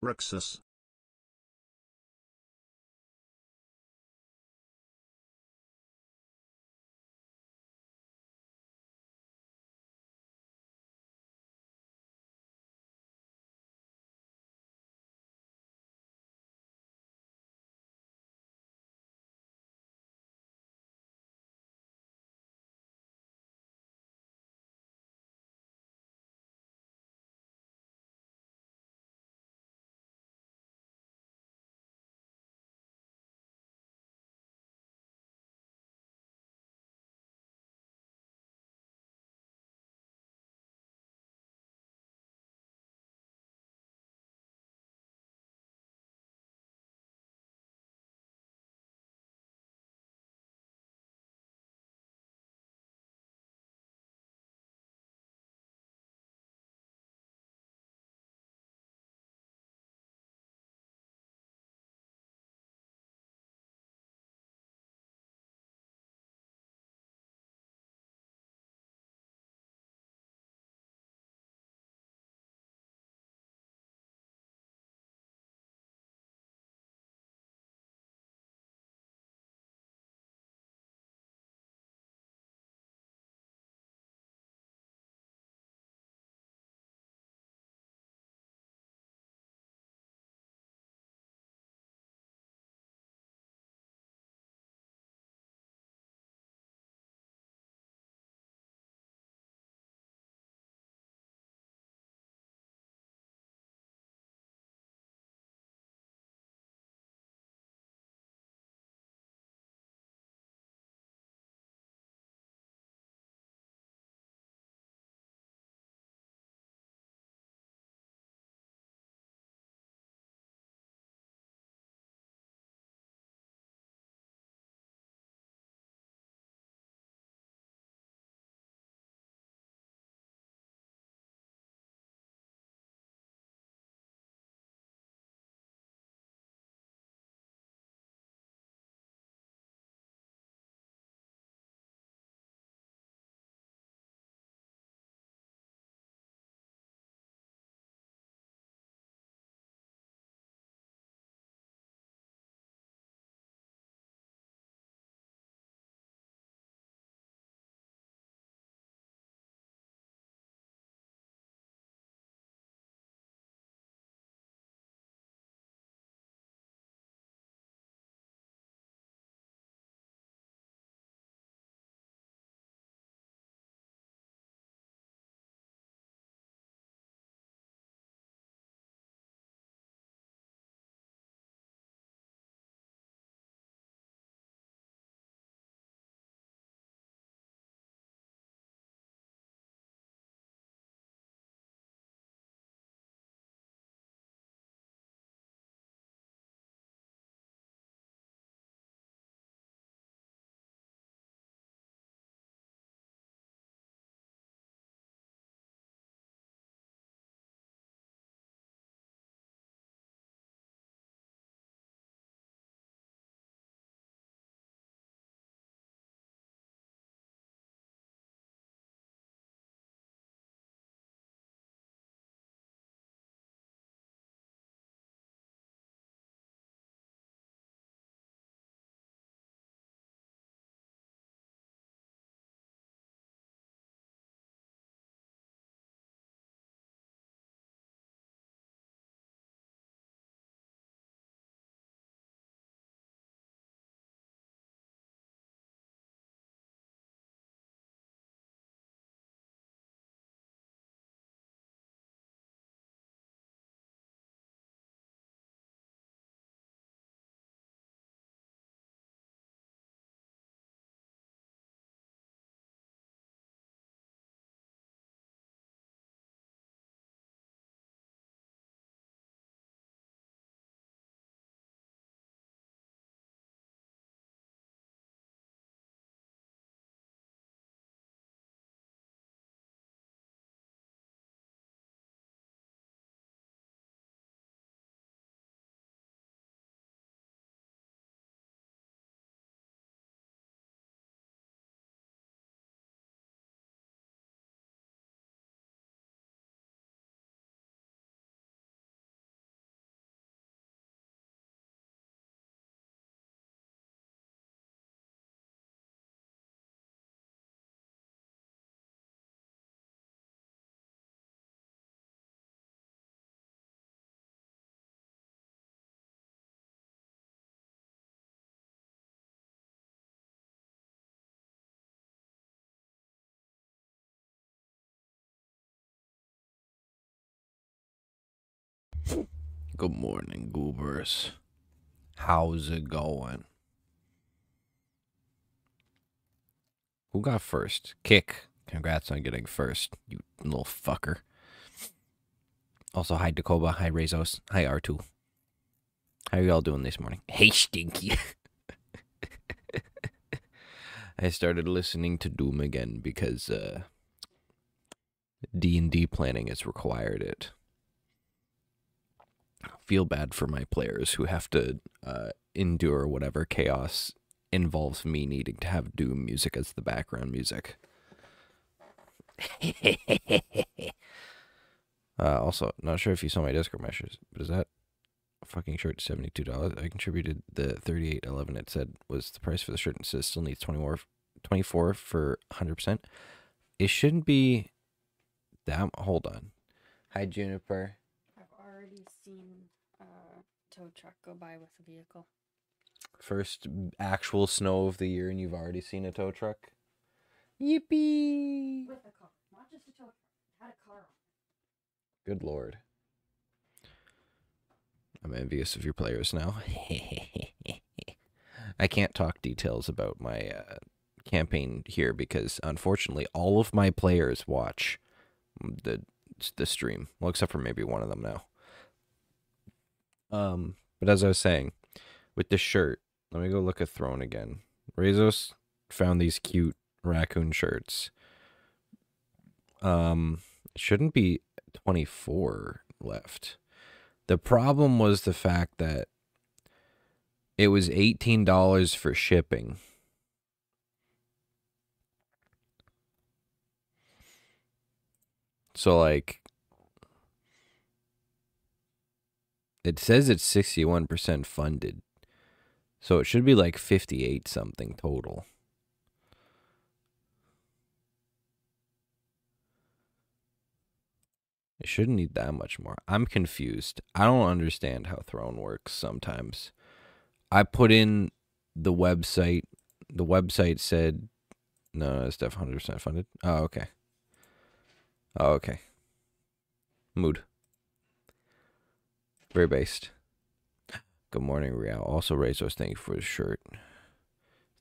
Roxas Good morning, goobers. How's it going? Who got first? Kick. Congrats on getting first, you little fucker. Also, hi Dakoba, hi Rezos, hi R2. How are y'all doing this morning? Hey, Stinky. I started listening to Doom again because uh, D&D planning has required it. Feel bad for my players who have to uh, endure whatever chaos involves me needing to have Doom music as the background music. uh, also, not sure if you saw my Discord messages, but is that fucking shirt seventy two dollars? I contributed the thirty eight eleven. It said was the price for the shirt, and says still needs 24, 24 for hundred percent. It shouldn't be. Damn, hold on. Hi Juniper. I've already seen a tow truck go by with a vehicle. First actual snow of the year, and you've already seen a tow truck. Yippee! With a car, not just a tow truck. It had a car on. Good lord. I'm envious of your players now. I can't talk details about my uh, campaign here because unfortunately all of my players watch the the stream. Well, except for maybe one of them now. Um, but as I was saying, with the shirt, let me go look at Throne again. Rezos found these cute raccoon shirts. Um, shouldn't be 24 left. The problem was the fact that it was $18 for shipping. So like it says it's 61% funded. So it should be like 58 something total. It shouldn't need that much more. I'm confused. I don't understand how Throne works sometimes. I put in the website. The website said, no, it's definitely 100% funded. Oh, okay. Oh, okay. Mood. Very based. Good morning, Real. Also, Razors, thank you for the shirt.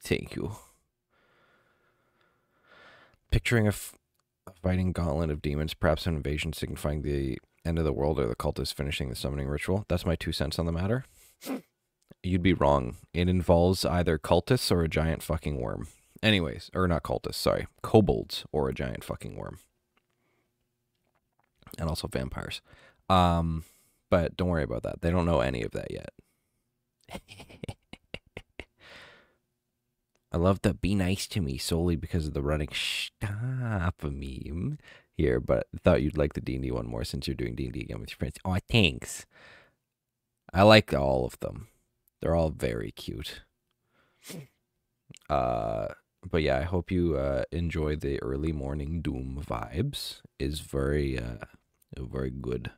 Thank you. Picturing a, a fighting gauntlet of demons, perhaps an invasion signifying the end of the world or the cultists finishing the summoning ritual. That's my two cents on the matter. You'd be wrong. It involves either cultists or a giant fucking worm. Anyways, or not cultists, sorry. Kobolds or a giant fucking worm. And also vampires. Um, but don't worry about that. They don't know any of that yet. I love the be nice to me solely because of the running stop meme here, but I thought you'd like the D&D one more since you're doing D&D again with your friends. Oh, thanks. I like all of them. They're all very cute. Uh, but yeah, I hope you uh, enjoy the early morning Doom vibes. is very uh, very good.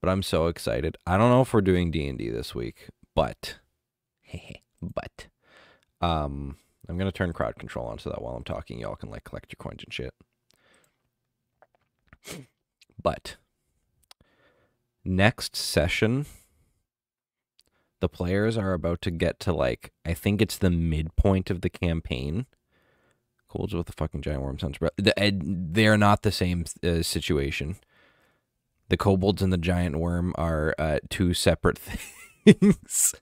But I'm so excited. I don't know if we're doing D&D this week, but but um I'm going to turn crowd control on so that while I'm talking y'all can like collect your coins and shit. But next session the players are about to get to like I think it's the midpoint of the campaign. Colds with the fucking giant worm sounds. They're not the same uh, situation. The kobolds and the giant worm are uh, two separate things.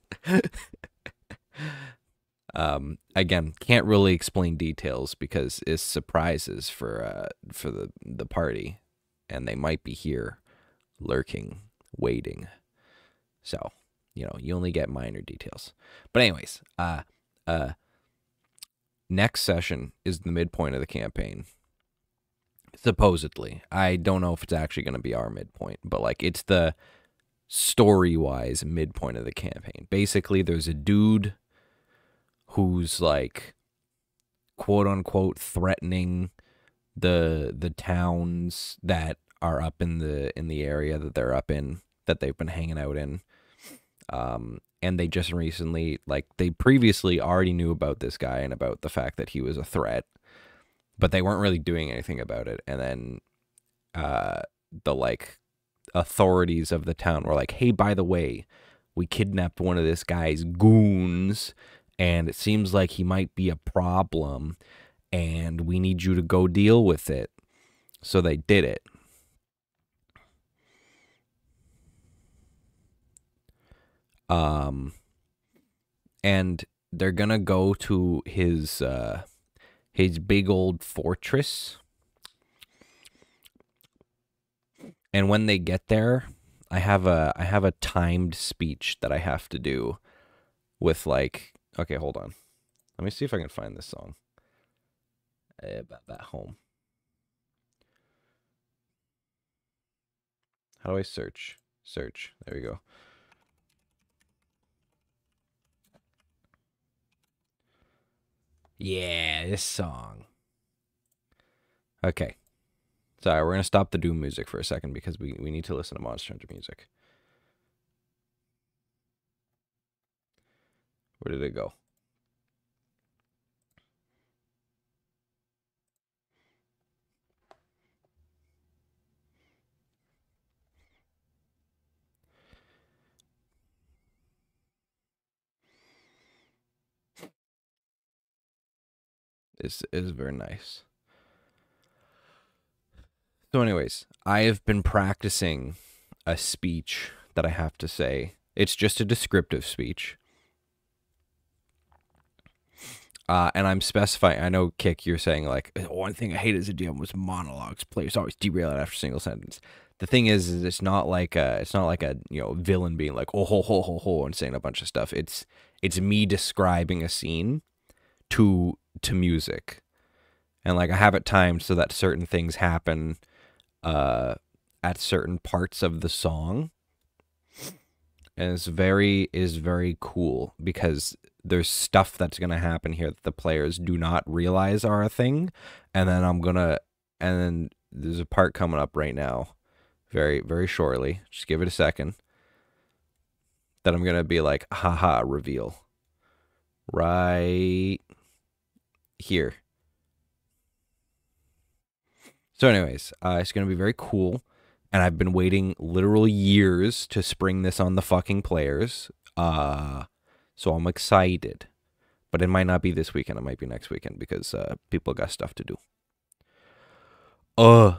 um, again, can't really explain details because it's surprises for uh, for the the party, and they might be here, lurking, waiting. So you know, you only get minor details. But anyways, uh, uh, next session is the midpoint of the campaign. Supposedly, I don't know if it's actually going to be our midpoint, but like it's the story-wise midpoint of the campaign. Basically, there's a dude who's like quote unquote threatening the the towns that are up in the in the area that they're up in that they've been hanging out in. Um, and they just recently, like, they previously already knew about this guy and about the fact that he was a threat, but they weren't really doing anything about it. And then, uh, the like authorities of the town were like, "Hey, by the way, we kidnapped one of this guy's goons and it seems like he might be a problem and we need you to go deal with it." So they did it. Um and they're to go to his uh his big old fortress. And when they get there, I have a I have a timed speech that I have to do with like okay, hold on. Let me see if I can find this song. Uh, about that home. How do I search? Search. There we go. Yeah, this song. Okay. Sorry, we're going to stop the Doom music for a second because we, we need to listen to Monster Hunter music. Where did it go? Is is very nice. So, anyways, I have been practicing a speech that I have to say. It's just a descriptive speech. Uh, and I'm specifying. I know, Kick, you're saying like one thing I hate as a DM was monologues. Players always derail it after a single sentence. The thing is, is it's not like a, it's not like a you know villain being like oh ho ho ho ho and saying a bunch of stuff. It's it's me describing a scene to to music. And like i have it timed so that certain things happen uh at certain parts of the song. And it's very is very cool because there's stuff that's going to happen here that the players do not realize are a thing. And then i'm going to and then there's a part coming up right now very very shortly just give it a second that i'm going to be like haha reveal. Right here. So, anyways, uh, it's going to be very cool. And I've been waiting literal years to spring this on the fucking players. Uh, so I'm excited. But it might not be this weekend. It might be next weekend because uh, people got stuff to do. Uh,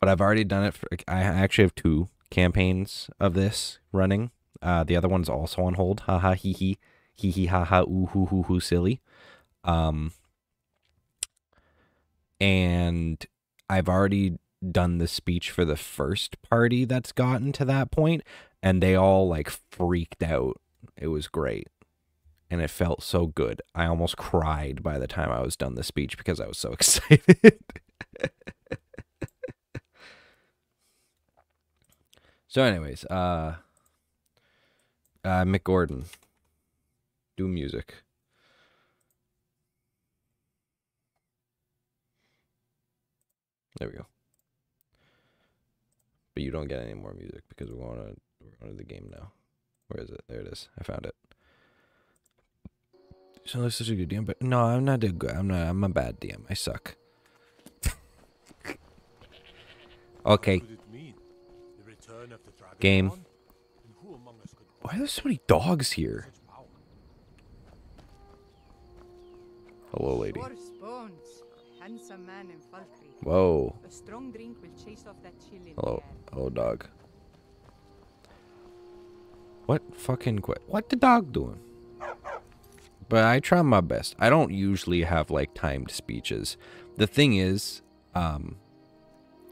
but I've already done it. For, I actually have two campaigns of this running. Uh, the other one's also on hold. Ha ha hee hee hee hee ha ha ooh hoo hoo hoo silly. Um, and I've already done the speech for the first party that's gotten to that point and they all like freaked out. It was great. And it felt so good. I almost cried by the time I was done the speech because I was so excited. so anyways, uh uh Mick Gordon do music. There we go. But you don't get any more music because we're going to we're going to the game now. Where is it? There it is. I found it. So that's such a good DM, but no, I'm not a good. I'm not. I'm a bad DM. I suck. okay. Game. Why are there so many dogs here? Hello, lady. Whoa. A strong drink will chase off that chill in Hello. Hello, dog. What fucking quit? What the dog doing? But I try my best. I don't usually have like timed speeches. The thing is, um,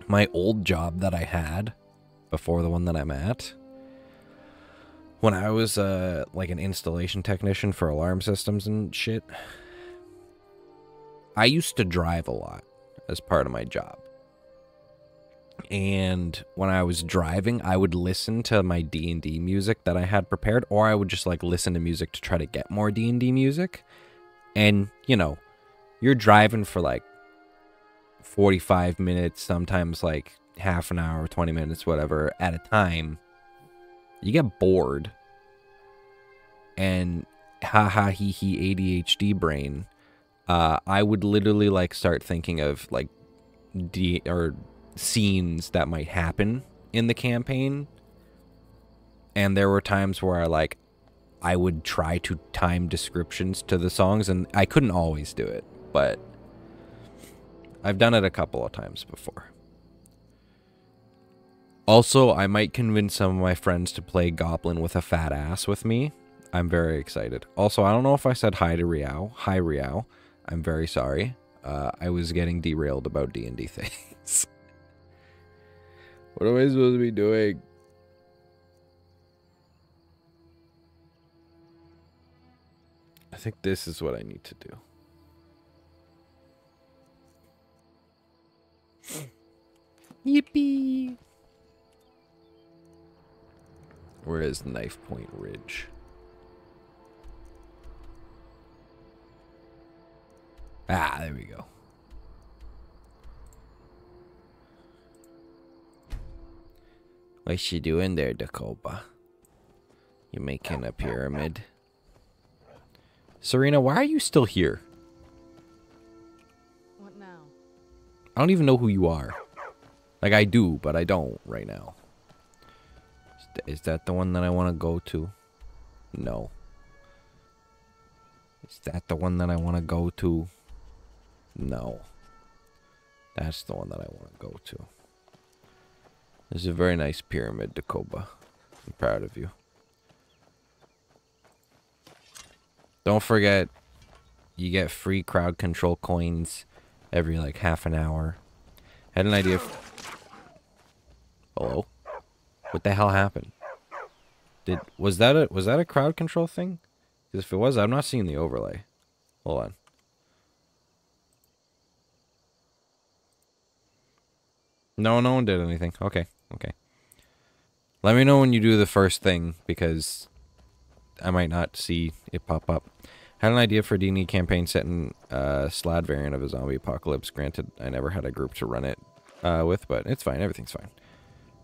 my old job that I had before the one that I'm at, when I was uh like an installation technician for alarm systems and shit, I used to drive a lot as part of my job. And when I was driving, I would listen to my D&D music that I had prepared or I would just like listen to music to try to get more D&D music. And, you know, you're driving for like 45 minutes, sometimes like half an hour, 20 minutes, whatever, at a time. You get bored. And ha ha he he ADHD brain uh, I would literally like start thinking of like or scenes that might happen in the campaign. And there were times where I like I would try to time descriptions to the songs and I couldn't always do it, but I've done it a couple of times before. Also, I might convince some of my friends to play Goblin with a fat ass with me. I'm very excited. Also, I don't know if I said hi to Riao. Hi, Riao. I'm very sorry. Uh, I was getting derailed about D&D things. what am I supposed to be doing? I think this is what I need to do. Yippee! Where is Knifepoint Ridge? Ah, there we go. What's she doing there, Dakoba? You making a pyramid? Serena, why are you still here? What now? I don't even know who you are. Like, I do, but I don't right now. Is, is that the one that I want to go to? No. Is that the one that I want to go to? No. That's the one that I want to go to. This is a very nice pyramid, Dakoba. I'm proud of you. Don't forget, you get free crowd control coins every like half an hour. Had an idea. Hello? What the hell happened? Did was that a was that a crowd control thing? Because if it was, I'm not seeing the overlay. Hold on. No, no one did anything. Okay, okay. Let me know when you do the first thing because I might not see it pop up. Had an idea for a D&D campaign set in uh, Slad variant of a zombie apocalypse. Granted, I never had a group to run it uh, with, but it's fine. Everything's fine.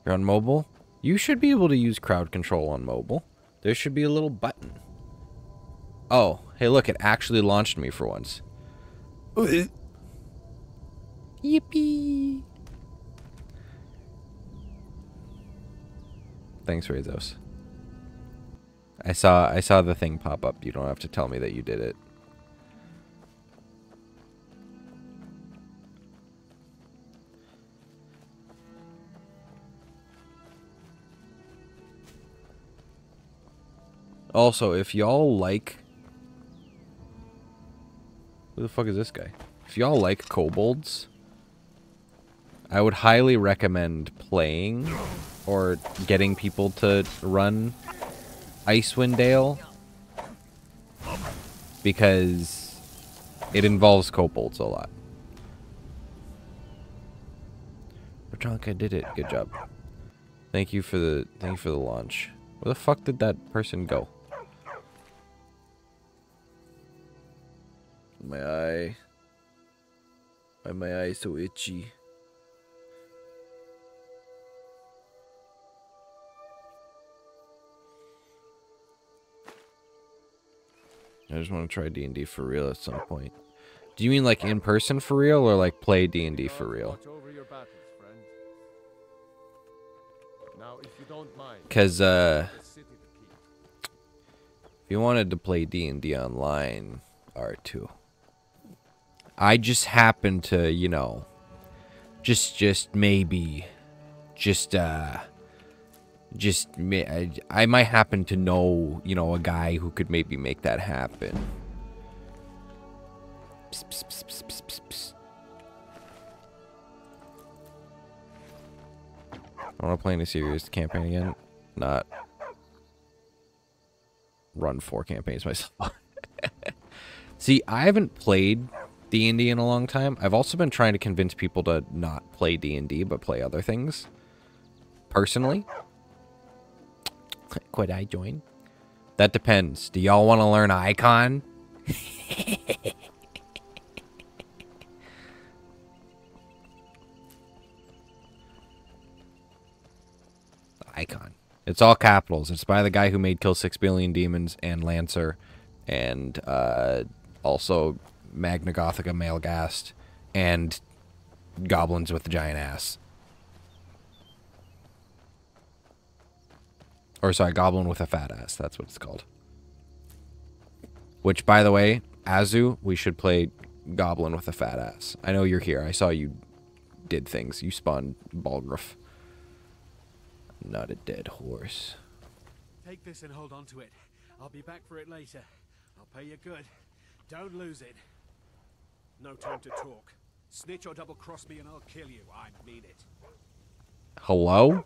You're on mobile? You should be able to use crowd control on mobile. There should be a little button. Oh, hey look, it actually launched me for once. Yippee! Thanks, Razos. I saw I saw the thing pop up. You don't have to tell me that you did it. Also, if y'all like Who the fuck is this guy? If y'all like kobolds, I would highly recommend playing or getting people to run Icewind Dale because it involves kobolds a lot. Petronka did it. Good job. Thank you for the thank you for the launch. Where the fuck did that person go? My eye. Why my eye so itchy? I just want to try D&D for real at some point. Do you mean like in person for real or like play D&D for real? Cuz uh if you wanted to play D&D online, R2. I just happen to, you know, just just maybe just uh just I, might happen to know, you know, a guy who could maybe make that happen. Psst, psst, psst. I want to play in a serious campaign again. Not run four campaigns myself. See, I haven't played D&D in a long time. I've also been trying to convince people to not play D&D but play other things. Personally. Could I join? That depends. Do y'all want to learn Icon? Icon. It's all capitals. It's by the guy who made Kill Six Billion Demons and Lancer, and uh, also Magna Gothica Male Maelgast, and Goblins with the Giant Ass. Or sorry, goblin with a fat ass. That's what it's called. Which, by the way, Azu, we should play goblin with a fat ass. I know you're here. I saw you did things. You spawned Balgruuf. Not a dead horse. Take this and hold on to it. I'll be back for it later. I'll pay you good. Don't lose it. No time to talk. Snitch or double cross me and I'll kill you. I mean it. Hello?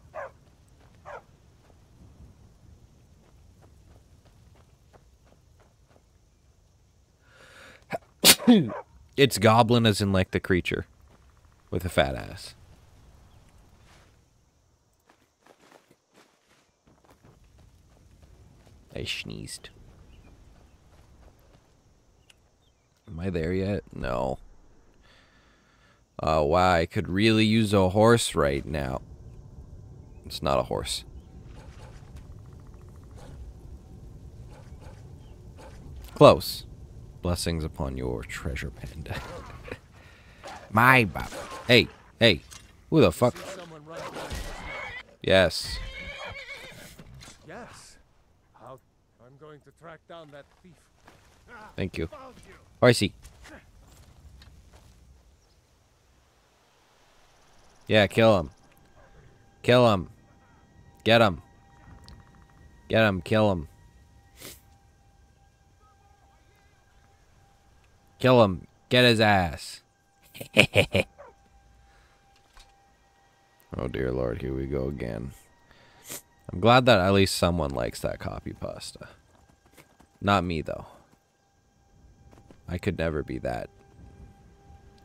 it's goblin as in like the creature with a fat ass. I sneezed. Am I there yet? No. Oh, wow, I could really use a horse right now. It's not a horse. Close. Blessings upon your treasure panda. My bop. Hey, hey. Who the fuck? Someone run down. Yes. Yes. How? I'm going to track down that thief. Thank you. Oh, Found you. Horsey. Yeah, kill him. Kill him. Get him. Get him. Kill him. Kill him. Get his ass. oh dear lord, here we go again. I'm glad that at least someone likes that copy pasta. Not me though. I could never be that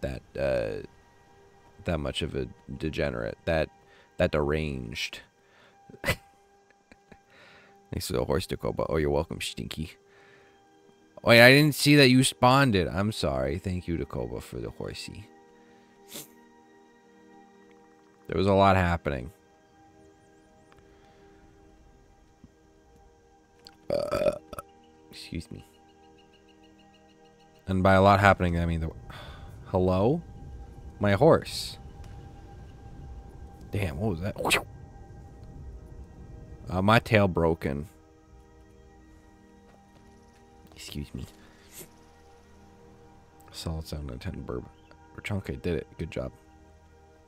that uh that much of a degenerate, that that deranged. Thanks for the horse Dakoba. Oh, you're welcome, Stinky. Wait, I didn't see that you spawned it. I'm sorry. Thank you, Dakoba, for the horsey. There was a lot happening. Uh, excuse me. And by a lot happening, I mean the. Hello? My horse. Damn, what was that? Uh, my tail broken. Excuse me. Solid sound on 10 burb. Rachonka did it. Good job.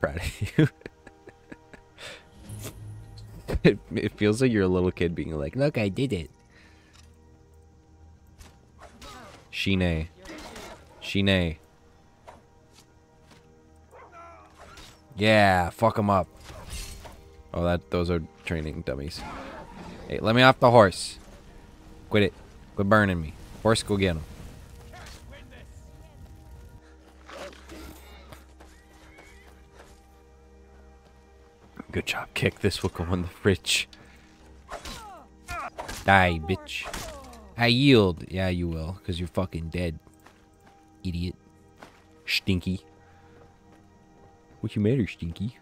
Proud of you. it, it feels like you're a little kid being like, look, I did it. Shine. Shine. Yeah, fuck them up. Oh, that those are training dummies. Hey, let me off the horse. Quit it. Quit burning me. Horse, go get him. Good job, kick. This will go in the fridge. Die, bitch. I yield. Yeah, you will, because you're fucking dead. Idiot. Stinky. What you matter, Stinky?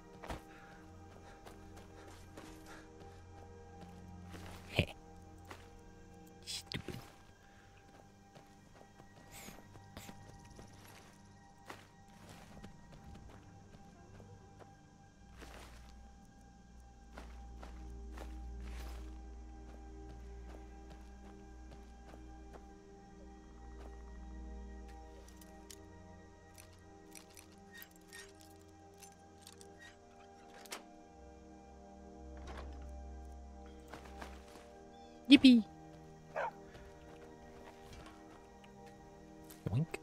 Yippee. Wink.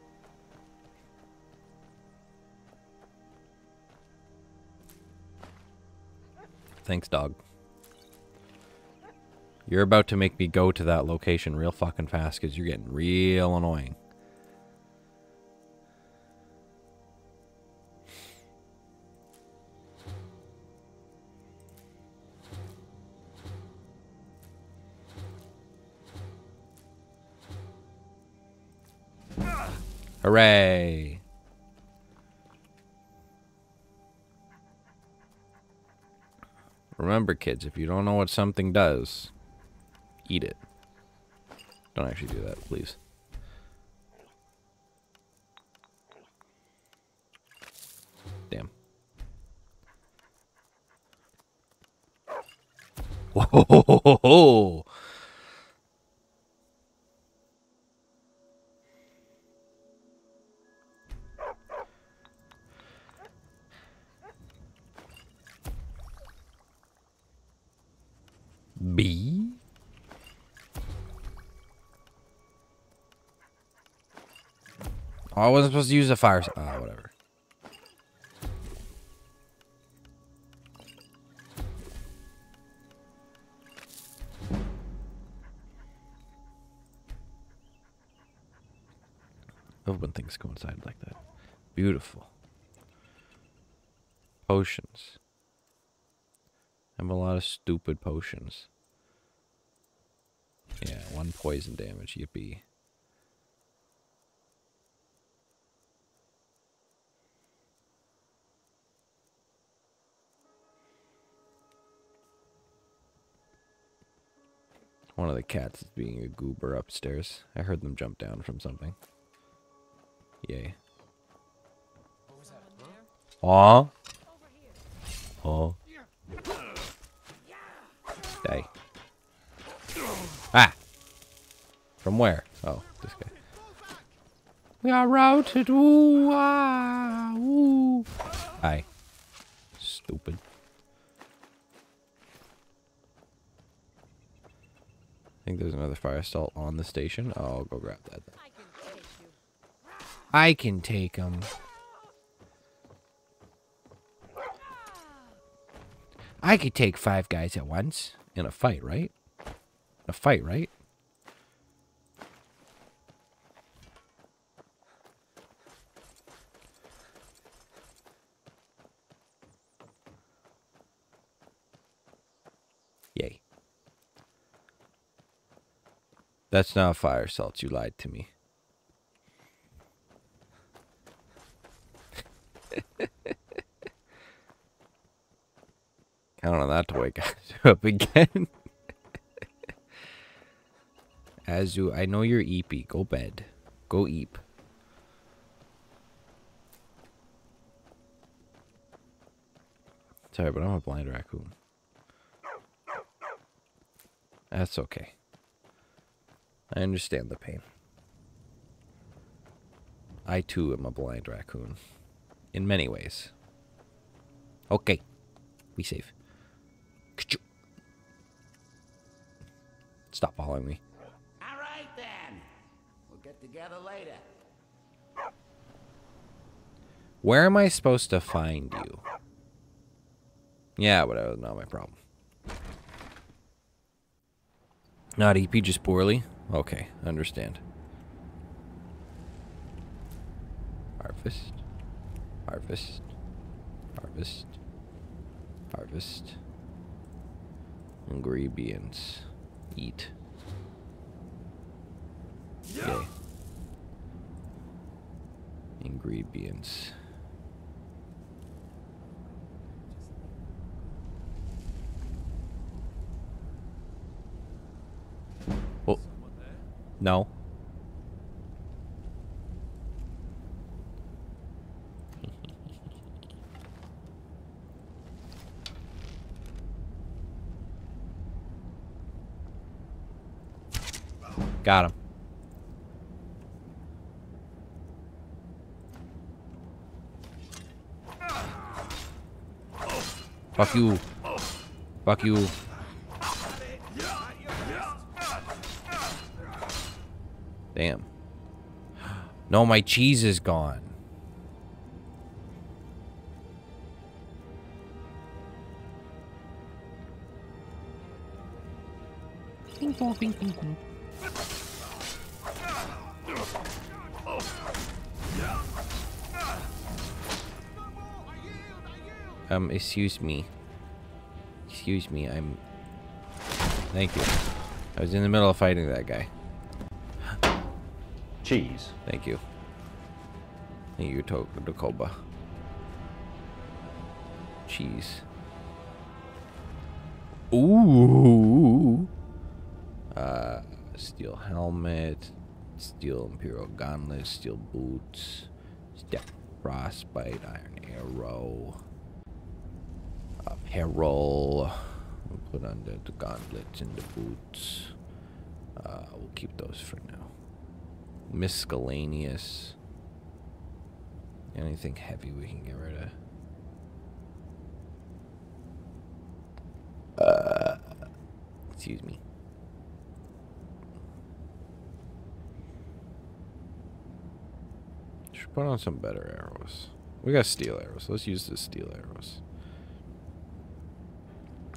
Thanks, dog. You're about to make me go to that location real fucking fast because you're getting real annoying. Hooray! Remember, kids, if you don't know what something does, eat it. Don't actually do that, please. Damn. Whoa. Oh, I wasn't supposed to use a fire. Ah, uh, whatever. love when things coincide like that. Beautiful. Potions. I have a lot of stupid potions. Yeah, one poison damage, yippee. One of the cats is being a goober upstairs. I heard them jump down from something. Yay. Aw. Aw. Die. Ah! From where? Oh, this guy. We are routed. Ooh, ah, ooh. Hi. Stupid. Think there's another fire salt on the station. I'll go grab that. Then. I can take them. I could take five guys at once in a fight, right? A fight, right? Yay. That's not fire salt. You lied to me. Count on that to wake up again. Azu, I know you're eepy. Go bed. Go eep. Sorry, but I'm a blind raccoon. That's okay. I understand the pain. I too am a blind raccoon. In many ways. Okay. Be safe. Stop following me. All right then. We'll get together later. Where am I supposed to find you? Yeah, whatever. Not my problem. Not EP, just poorly? Okay, understand. Harvest. Harvest. Harvest. Harvest. Ingredients eat. Okay. Ingredients. Oh. No. Got him. Fuck you. Fuck you. Damn. No, my cheese is gone. Um, excuse me. Excuse me, I'm... Thank you. I was in the middle of fighting that guy. Cheese. Thank you. Thank you, to Dakoba. Cheese. Ooh. Uh, steel helmet, steel imperial gauntlet, steel boots, step frostbite, iron arrow, apparel, We'll put on the, the gauntlets and the boots. Uh, we'll keep those for now. Miscellaneous. Anything heavy we can get rid of. Uh, excuse me. Should put on some better arrows. We got steel arrows. Let's use the steel arrows.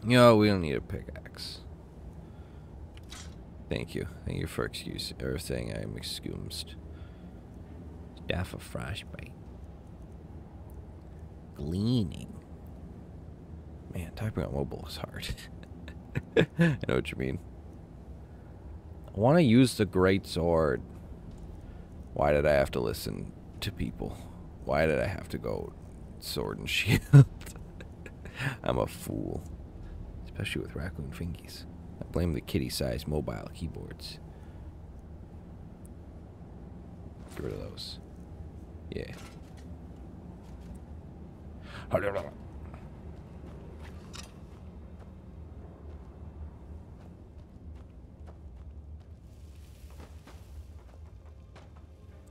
Know, we don't need a pickaxe. Thank you. Thank you for excuse or saying I'm excused. Staff of frostbite. Gleaning. Man, typing on mobile is hard. I know what you mean. I want to use the great sword. Why did I have to listen to people? Why did I have to go sword and shield? I'm a fool. Especially with raccoon fingies. I blame the kitty-sized mobile keyboards. Get rid of those. Yeah.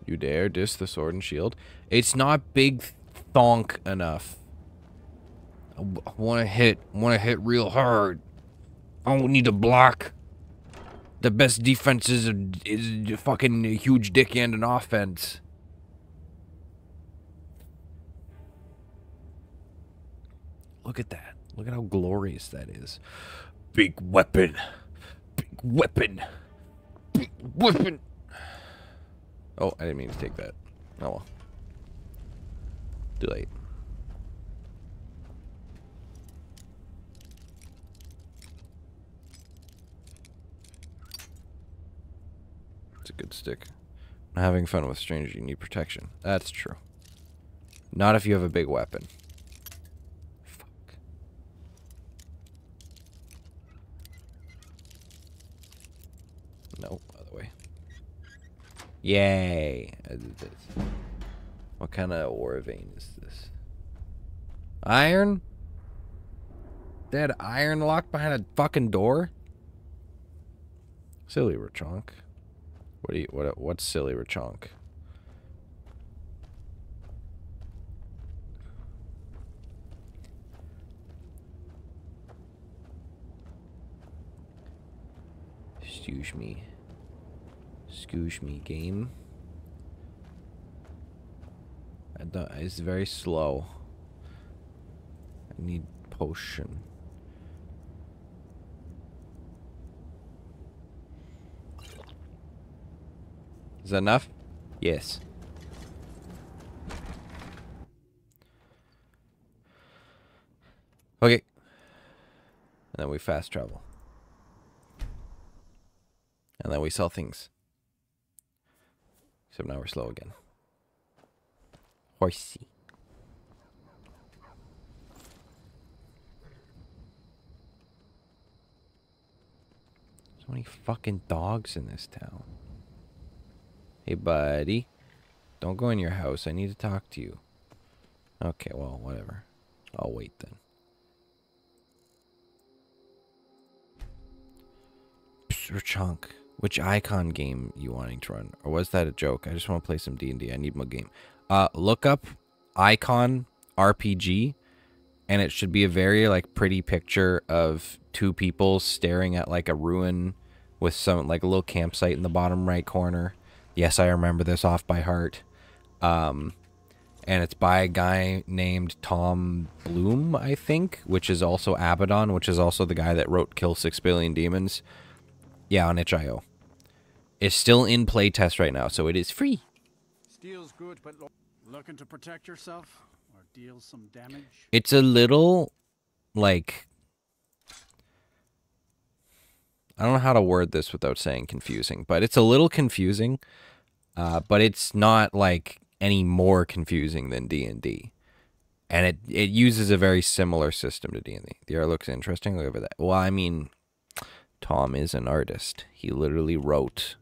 You dare diss the sword and shield? It's not big thonk enough. I want to hit, want to hit real hard. I don't need to block. The best defense is a, is a fucking huge dick and an offense. Look at that. Look at how glorious that is. Big weapon. Big weapon. Big weapon. Oh, I didn't mean to take that. Oh well. Too late. It's a good stick. Having fun with strangers, you need protection. That's true. Not if you have a big weapon. Fuck. No, other way. Yay! I did this. What kind of ore vein is this? Iron? They had iron locked behind a fucking door? Silly Rachonk. What do you what what's silly Rachonk? Excuse me. Excuse me, game. I don't, it's very slow. I need potion. Is that enough? Yes. Okay. And then we fast travel. And then we sell things. Except now we're slow again. Horsey. So many fucking dogs in this town. Hey, buddy. Don't go in your house. I need to talk to you. Okay, well, whatever. I'll wait then. Chunk. Which icon game you wanting to run? Or was that a joke? I just want to play some D&D. I need my game. Uh, look up icon RPG and it should be a very like pretty picture of two people staring at like a ruin with some like a little campsite in the bottom right corner. Yes, I remember this off by heart. Um, and it's by a guy named Tom Bloom, I think, which is also Abaddon, which is also the guy that wrote Kill Six Billion Demons. Yeah, on itch.io. It's still in playtest right now, so it is free. Steel's good, but lo- looking to protect yourself or deal some damage. It's a little like I don't know how to word this without saying confusing, but it's a little confusing. Uh, but it's not like any more confusing than D and D, and it it uses a very similar system to D and D. The art looks interesting. Look over that. Well, I mean, Tom is an artist. He literally wrote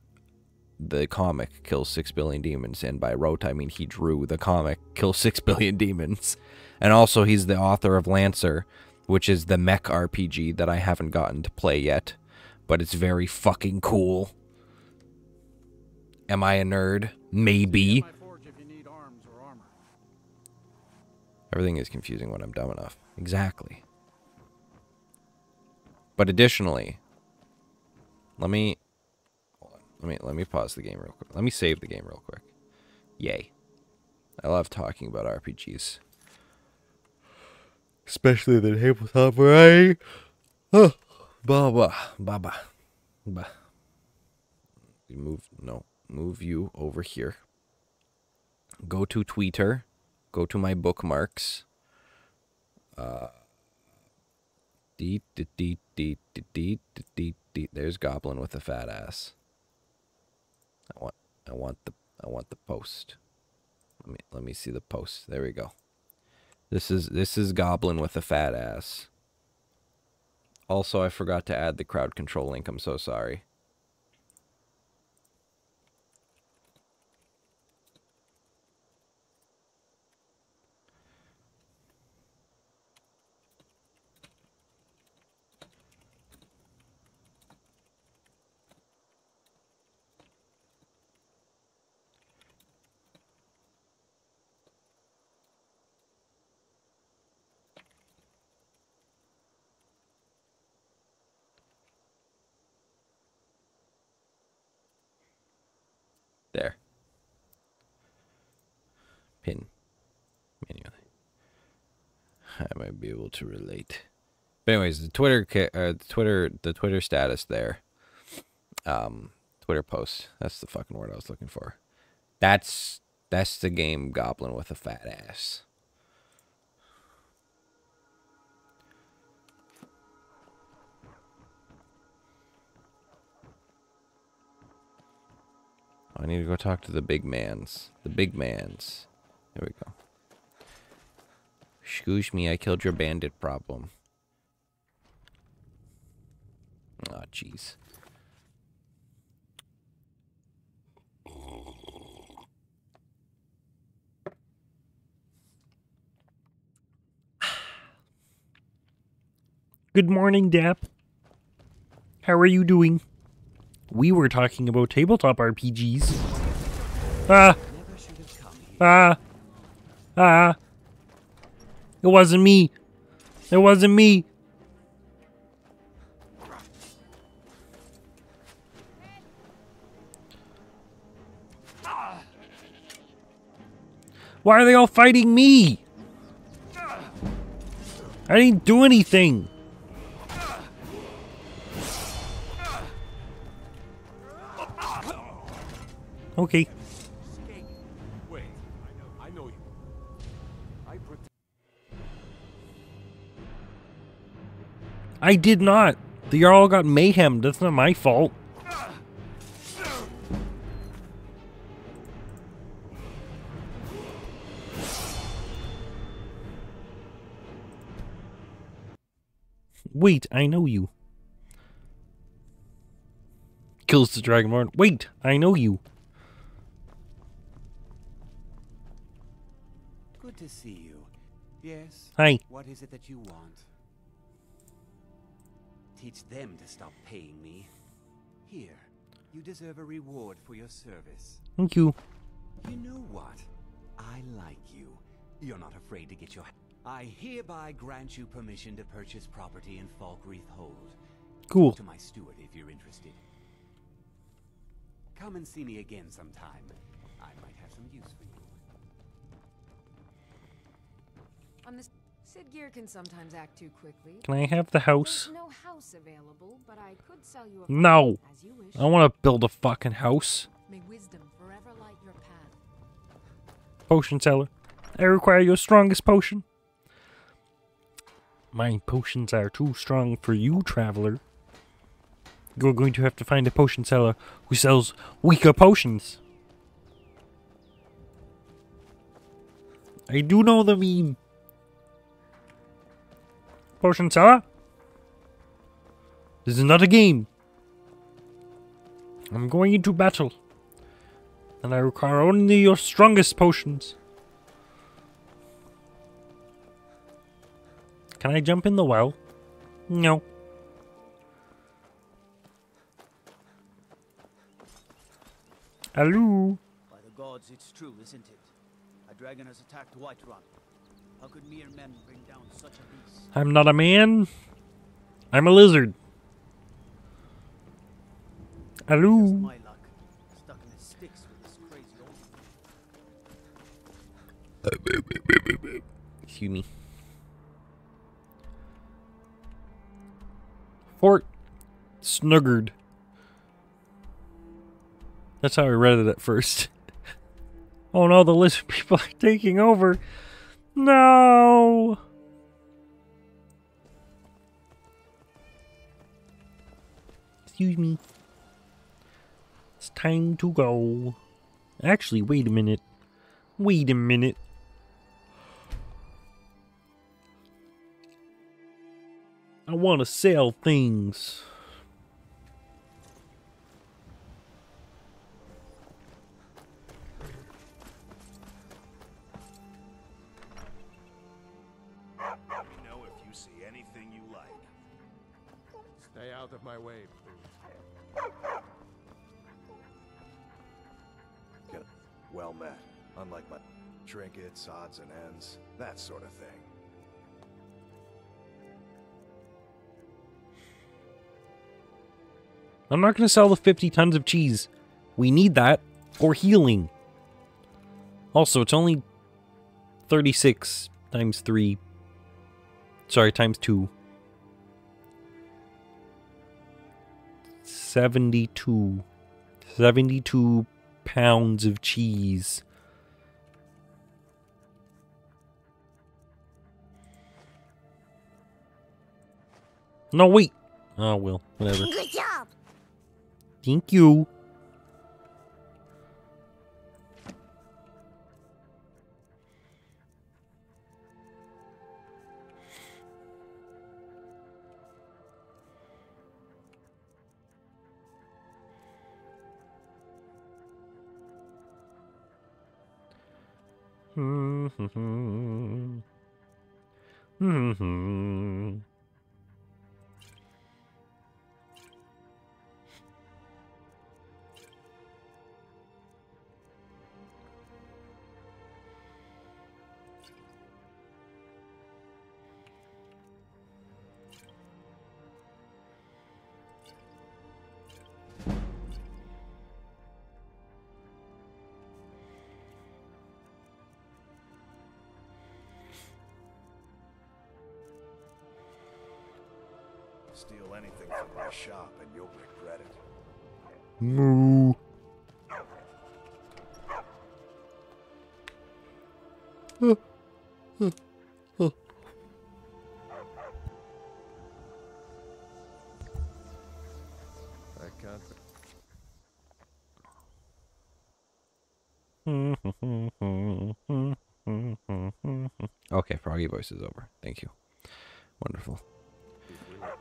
the comic Kill Six Billion Demons, and by wrote I mean he drew the comic Kill Six Billion Demons, and also he's the author of Lancer, which is the mech RPG that I haven't gotten to play yet, but it's very fucking cool. Am I a nerd? Maybe. My forge if you need arms or armor. Everything is confusing when I'm dumb enough. Exactly. But additionally, let me hold on. Let me let me pause the game real quick. Let me save the game real quick. Yay. I love talking about RPGs. Especially the tabletop variety. Blah blah blah blah. blah. You Move no, move you over here. Go to Twitter. Go to my bookmarks. Uh Deet, deet, deet, deet, deet, deet, deet, deet, deet. There's Goblin with a fat ass. I want I want the I want the post. Let me let me see the post. There we go. This is this is Goblin with a fat ass. Also, I forgot to add the crowd control link. I'm so sorry. There. Pin. Manually. I might be able to relate. But anyways, the Twitter, uh, the Twitter, the Twitter status there. Um, Twitter post. That's the fucking word I was looking for. That's that's the game Goblin with a fat ass. I need to go talk to the big mans. The big mans. There we go. Excuse me, I killed your bandit problem. Ah, jeez. Good morning, Dap. How are you doing? We were talking about tabletop RPGs. Ah! Ah! Ah! It wasn't me! It wasn't me! Why are they all fighting me? I didn't do anything. Okay. I did not. The all got mayhem. That's not my fault. Wait, I know you. Kills the Dragonborn. Wait, I know you. To see you. Yes? Hi. What is it that you want? Teach them to stop paying me. Here, you deserve a reward for your service. Thank you. You know what? I like you. You're not afraid to get your... I hereby grant you permission to purchase property in Falkreath Hold. Cool. Talk to my steward if you're interested. Come and see me again sometime. I might have some use for you. On this, Siddgeir can sometimes act too quickly. Can I have the house? No house available, but I could sell you a No. as you wish. I want to build a fucking house. May wisdom forever light your path. Potion seller. I require your strongest potion. My potions are too strong for you, traveler. You're going to have to find a potion seller who sells weaker potions. I do know the meme. Potion seller? This is not a game. I'm going into battle. And I require only your strongest potions. Can I jump in the well? No. Hello? By the gods, it's true, isn't it? A dragon has attacked Whiterun. How could mere men bring down such a beast? I'm not a man. I'm a lizard. Just Hello? my luck. Stuck in the sticks with this crazy Excuse me. Fort Snuggard. That's how I read it at first. oh no, the lizard people are taking over. No. Excuse me. It's time to go. Actually, wait a minute. Wait a minute. I want to sell things. I'm not going to sell the 50 tons of cheese. We need that for healing. Also, it's only 36 times 3. Sorry, times 2. 72. 72 pounds of cheese. No, wait. Oh, well, whatever. Good job. Thank you. Steal shop and you'll regret it. Moo. I can't. Okay, Froggy voice is over. Thank you. Wonderful.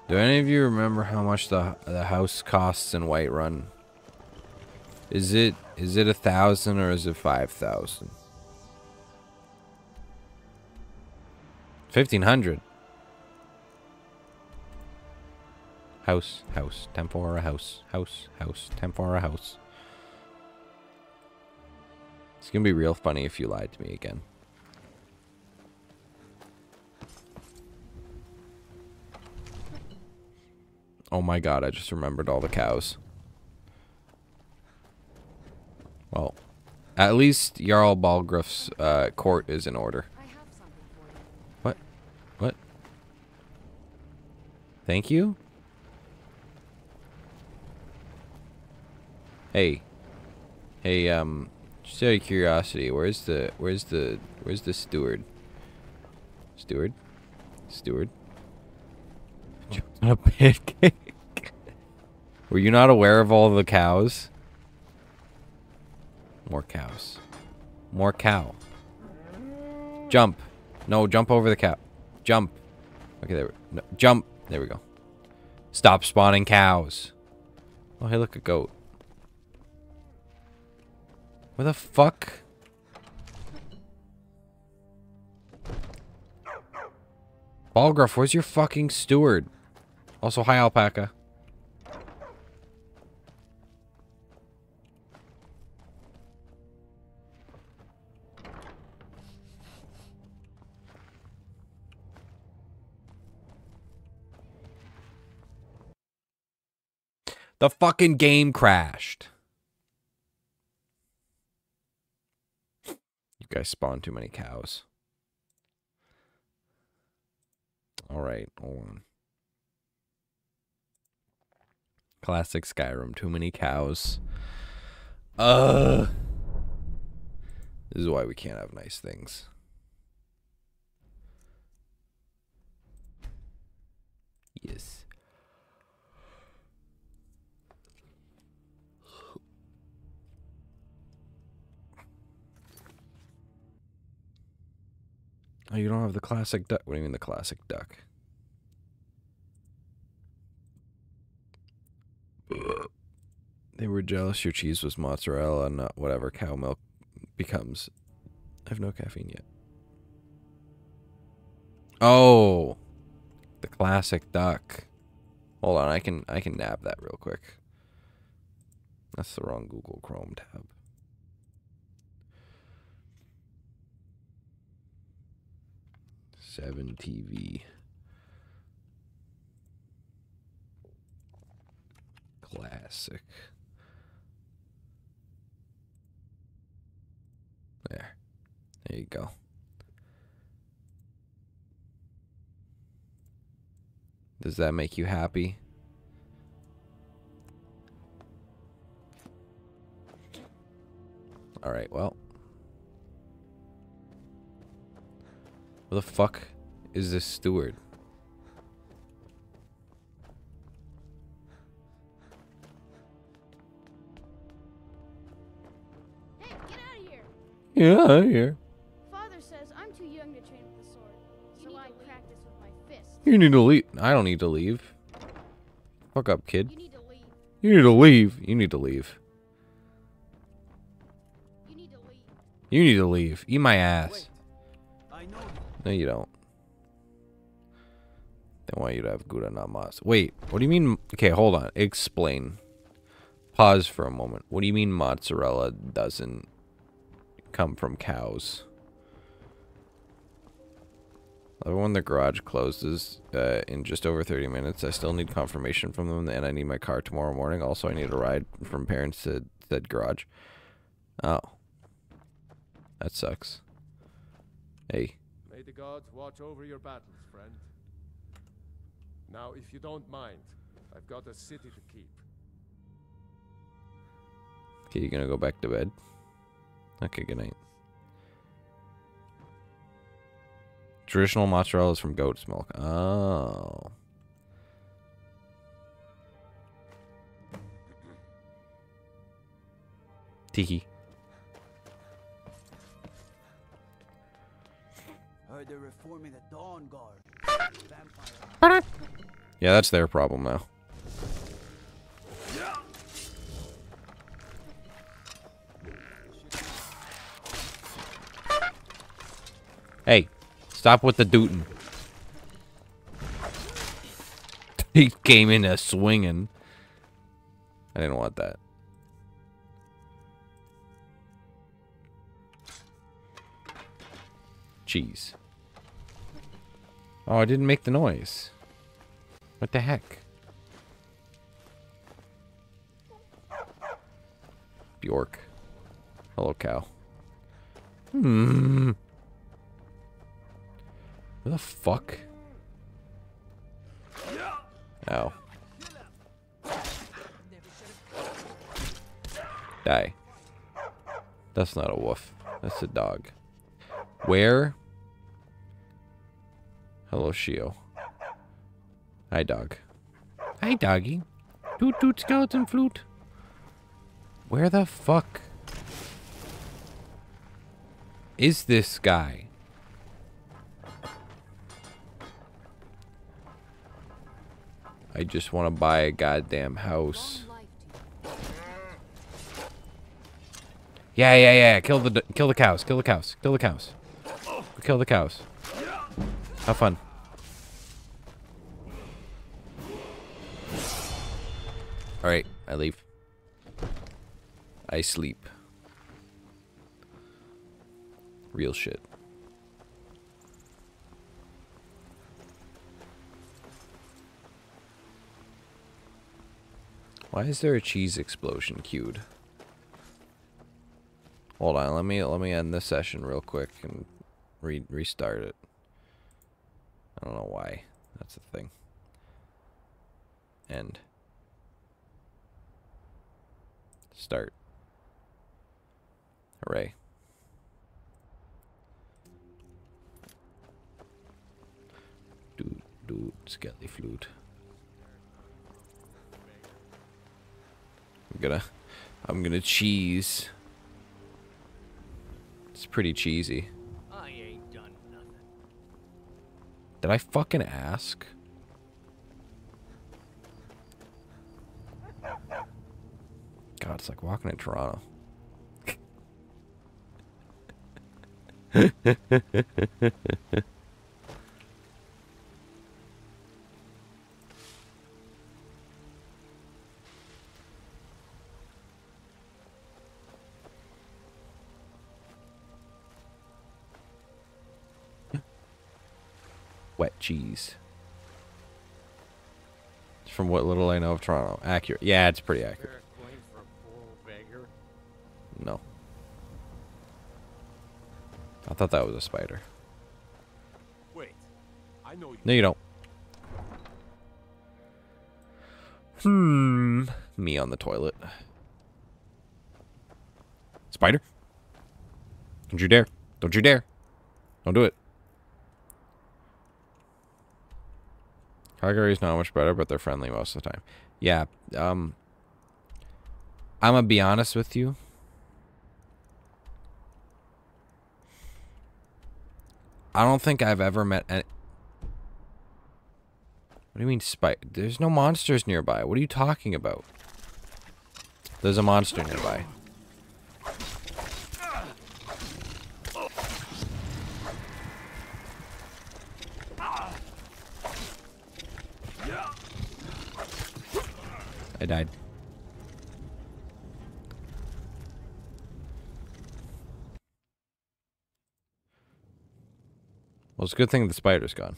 Do any of you remember how much the the house costs in Whiterun? Is it is it a thousand or is it five thousand? Fifteen hundred. House, house, Tempora house, house, house, Tempora house. It's gonna be real funny if you lied to me again. Oh my god, I just remembered all the cows. Well, at least Jarl Balgruuf's uh, court is in order. I have something for you. What? What? Thank you? Hey. Hey, um, just out of curiosity, where's the, where's the, where's the steward? Steward? Steward? A pancake. Were you not aware of all the cows? More cows. More cow. Jump. No, jump over the cow. Jump. Okay, there we no, Jump. There we go. Stop spawning cows. Oh, hey, look, a goat. Where the fuck? Balgruuf, where's your fucking steward? Also, hi, Alpaca. The fucking game crashed. You guys spawn too many cows. All right, hold on. Classic Skyrim. Too many cows. Uh. This is why we can't have nice things. Yes. Oh, you don't have the classic duck. What do you mean the classic duck? They were jealous your cheese was mozzarella, not whatever cow milk becomes. I have no caffeine yet. Oh, the classic duck. Hold on, I can I can nab that real quick. That's the wrong Google Chrome tab. Seven TV. Classic. There. There you go. Does that make you happy? All right, well. Where the fuck is this steward? Yeah, here. Father says I'm too young to train with the sword, so I practice with my fists. You need to leave. I don't need to leave. Fuck up, kid. You need to leave. You need to leave. You need to leave. You need to leave. You need to leave. Eat my ass. I know. No, you don't. They want you to have Gouda Namas. Wait, what do you mean? Okay, hold on. Explain. Pause for a moment. What do you mean mozzarella doesn't come from cows? When the garage closes uh, in just over 30 minutes, I still need confirmation from them, and I need my car tomorrow morning. Also, I need a ride from parents to said garage. Oh. That sucks. Hey. May the gods watch over your battles, friend. Now, if you don't mind, I've got a city to keep. Okay, you gonna go back to bed? Okay, good night. Traditional mozzarella is from goat's milk. Oh. Tiki. Heard they're reforming the Dawnguard. Yeah, that's their problem now. Hey, stop with the dootin'. he came in a swinging. I didn't want that. Cheese. Oh, I didn't make the noise. What the heck? Bjork. Hello, cow. Hmm. Where the fuck? Ow. Die. That's not a wolf. That's a dog. Where? Hello, Shio. Hi, dog. Hi, doggy. Toot toot skeleton flute. Where the fuck is this guy? I just want to buy a goddamn house. Yeah, yeah, yeah. Kill the kill the cows. Kill the cows. Kill the cows. Kill the cows. Have fun. All right, I leave. I sleep. Real shit. Why is there a cheese explosion queued? Hold on, let me let me end this session real quick and re restart it. I don't know why. That's the thing. End. Start. Hooray. Dude, dude, skelly flute. I'm gonna, I'm gonna cheese. It's pretty cheesy. I ain't done nothing. Did I fucking ask? God, it's like walking in Toronto. Wet cheese. From what little I know of Toronto. Accurate. Yeah, it's pretty accurate. Going for a poor beggar. No. I thought that was a spider. Wait, I know you. No, you don't. Hmm. Me on the toilet. Spider? Don't you dare. Don't you dare. Don't do it. Calgary's not much better, but they're friendly most of the time. Yeah, um... I'm gonna be honest with you. I don't think I've ever met any... What do you mean spite? There's no monsters nearby. What are you talking about? There's a monster nearby. I died. Well, it's a good thing the spider's gone.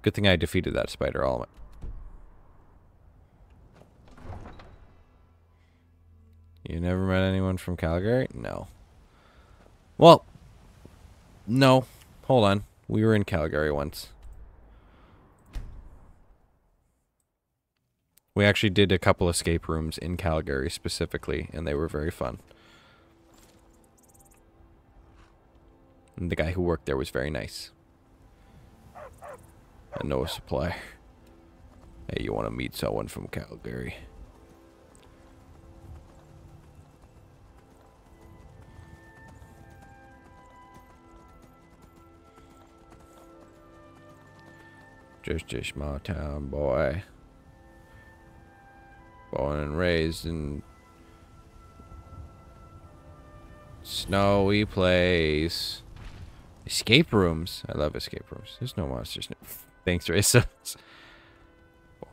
Good thing I defeated that spider all. You never met anyone from Calgary? No. Well, no. Hold on. We were in Calgary once. We actually did a couple escape rooms in Calgary specifically, and they were very fun. And the guy who worked there was very nice. And Noah Supply. Hey, you want to meet someone from Calgary? Just a small town boy. Born and raised in snowy place. Escape rooms. I love escape rooms. There's no monsters. Thanks, Racers.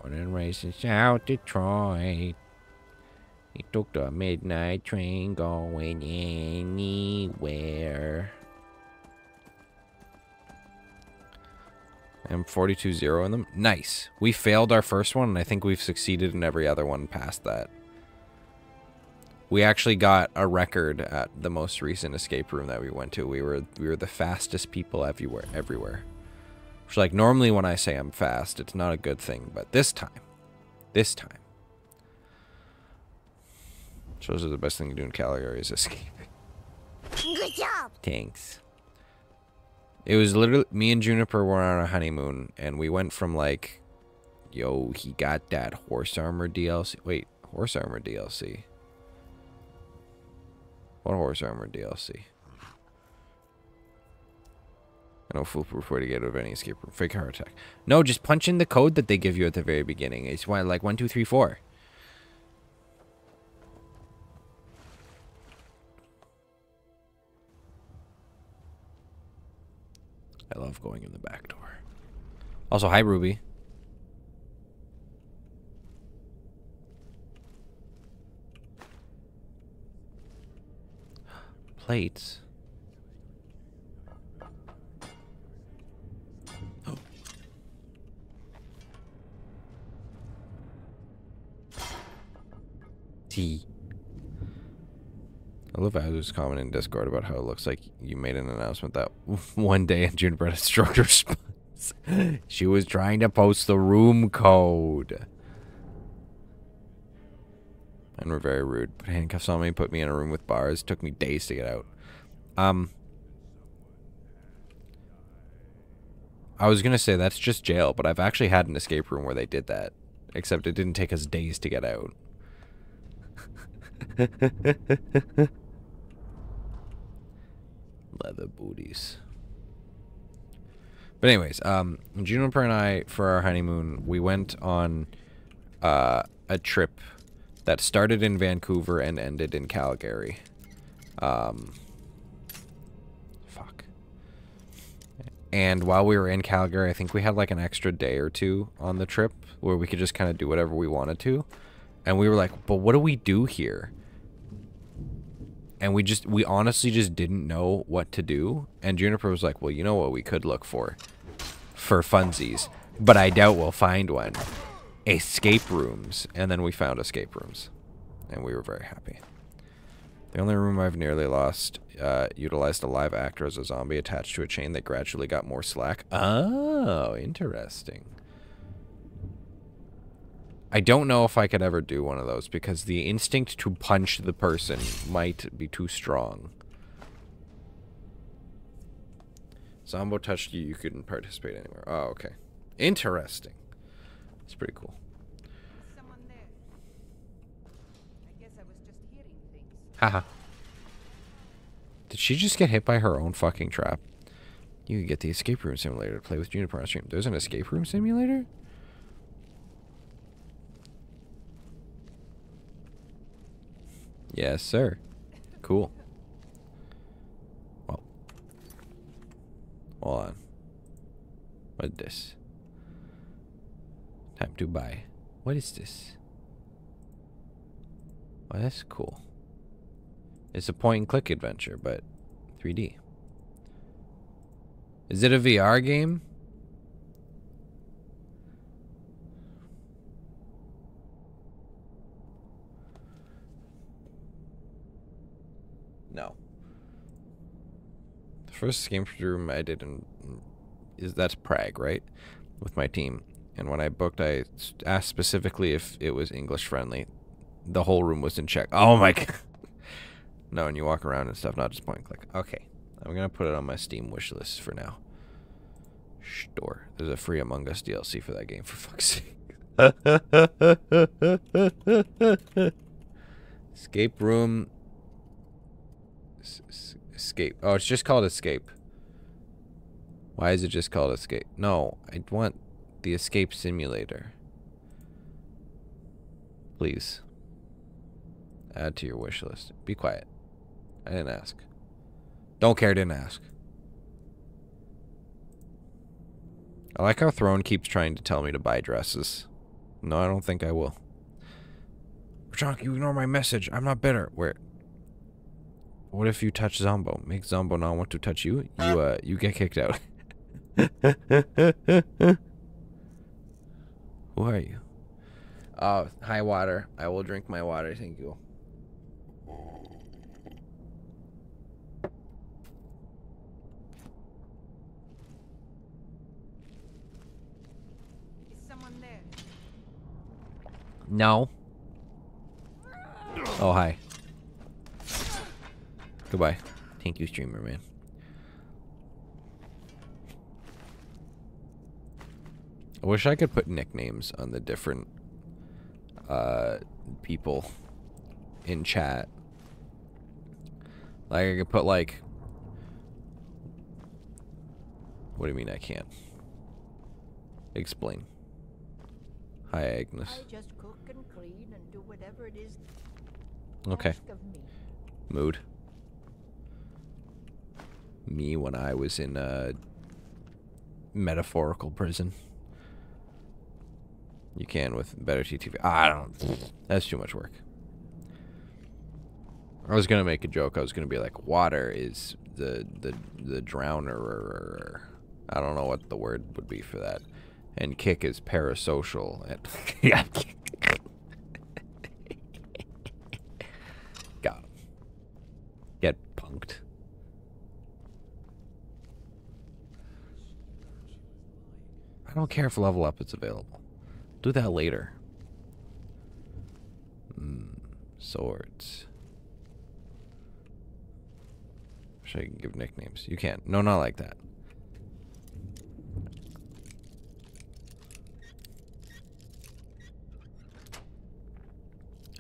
Born and raised in South Detroit. He took the midnight train going anywhere. I'm 42-0 in them. Nice. We failed our first one, and I think we've succeeded in every other one past that. We actually got a record at the most recent escape room that we went to. We were we were the fastest people everywhere everywhere. Which like normally when I say I'm fast, it's not a good thing, but this time, this time, shows are the best thing to do in Calgary is escape. Good job. Thanks. It was literally me and Juniper were on a honeymoon, and we went from like, yo, he got that horse armor DLC. Wait, horse armor DLC. What horse armor DLC? I know foolproof way to get out of any escape room. Fake heart attack. No, just punch in the code that they give you at the very beginning. It's one like one two three four. I love going in the back door. Also, hi, Ruby. Plates. Oh. Tea. I love there's comment in Discord about how it looks like you made an announcement that one day and Juniper a strong she was trying to post the room code. And were very rude. Put handcuffs on me, put me in a room with bars. Took me days to get out. Um, I was gonna say that's just jail, but I've actually had an escape room where they did that. Except it didn't take us days to get out. Leather booties. But anyways, um, Juniper and I, for our honeymoon, we went on uh, a trip that started in Vancouver and ended in Calgary. Um, fuck. And while we were in Calgary, I think we had like an extra day or two on the trip where we could just kind of do whatever we wanted to. And we were like, but what do we do here? And we just, we honestly just didn't know what to do. And Juniper was like, well, you know what we could look for? For funsies. But I doubt we'll find one. Escape rooms. And then we found escape rooms. And we were very happy. The only room I've nearly lost uh, utilized a live actor as a zombie attached to a chain that gradually got more slack. Oh, interesting. I don't know if I could ever do one of those because the instinct to punch the person might be too strong. Zombo touched you, you couldn't participate anywhere. Oh, okay. Interesting. It's pretty cool. Haha. Did she just get hit by her own fucking trap? You can get the escape room simulator to play with Juniper on stream. There's an escape room simulator? Yes, sir. Cool. Well. Hold on. What is this? Time to buy. What is this? Oh, that's cool. It's a point and click adventure, but 3D. Is it a VR game? No. The first escape room I did in is that's Prague, right? With my team. And when I booked, I asked specifically if it was English friendly. The whole room was in Czech. Oh my god. No, and you walk around and stuff, not just point and click. Okay. I'm going to put it on my Steam wish list for now. Store. There's a free Among Us DLC for that game, for fuck's sake. Escape room. S escape. Oh, it's just called Escape. Why is it just called Escape? No, I want the Escape Simulator. Please. Add to your wish list. Be quiet. I didn't ask. Don't care, didn't ask. I like how Throne keeps trying to tell me to buy dresses. No, I don't think I will. John, you ignore my message. I'm not bitter. Where? What if you touch Zombo? Make Zombo not want to touch you? You, uh, you get kicked out. Who are you? Oh, high water. I will drink my water, thank you. Is someone there? No. Oh, hi. Goodbye. Thank you, streamer man. I wish I could put nicknames on the different uh, people in chat. Like I could put like What do you mean I can't? Explain. Hi Agnes. I just cook and clean and do whatever it is. Okay. asked of me. Mood. Me when I was in a metaphorical prison. You can with BetterTTV. I don't. That's too much work. I was gonna make a joke. I was gonna be like, water is the the the drowner. I don't know what the word would be for that. And kick is parasocial. Yeah. Got him. Get punked. I don't care if level up is available. Do that later. Hmm. Swords. Wish I can give nicknames. You can't. No, not like that.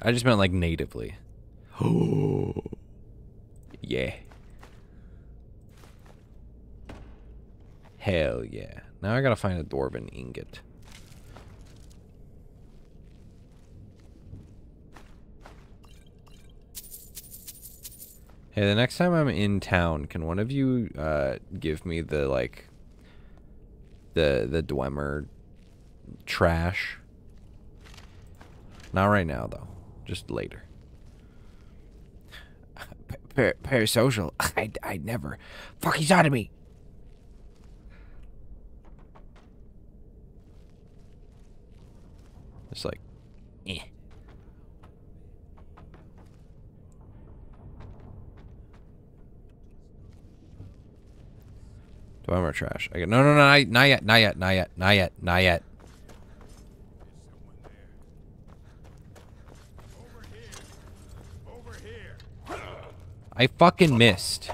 I just meant like natively. Oh. yeah. Hell yeah. Now I gotta find a dwarven ingot. Hey, the next time I'm in town, can one of you uh, give me the like the the Dwemer trash? Not right now though, just later. Parasocial. I I never. Fuck, he's out of me. It's like, eh. Dwemer trash. I go, no, no, no, not, not yet, not yet, not yet, not yet, not yet. I fucking missed.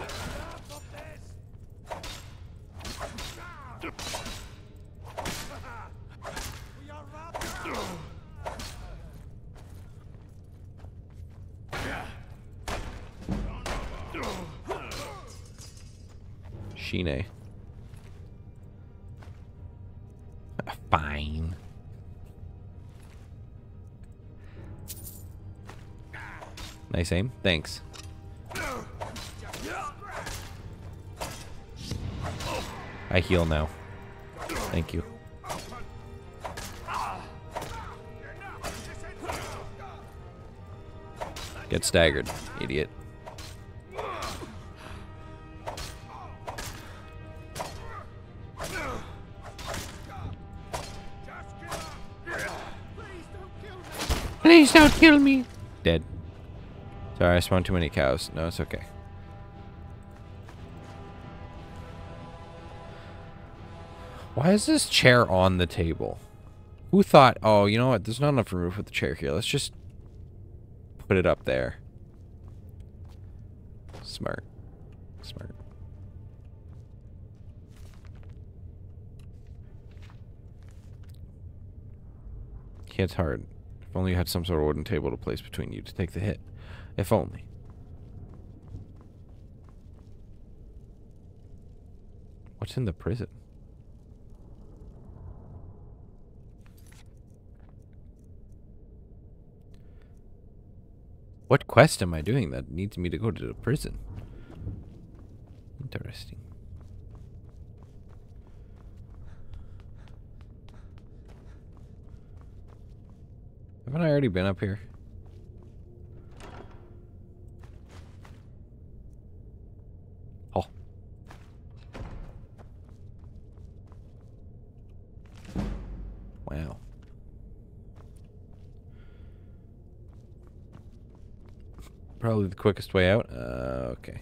Nice aim. Thanks. I heal now. Thank you. Get staggered, idiot. Please don't kill me. Sorry, I spawned too many cows. No, it's okay. Why is this chair on the table? Who thought, oh, you know what? There's not enough room for the chair here. Let's just put it up there. Smart. Smart. Hits hard. If only you had some sort of wooden table to place between you to take the hit. If only. What's in the prison? What quest am I doing that needs me to go to the prison? Interesting. Haven't I already been up here? Probably the quickest way out. Uh, okay.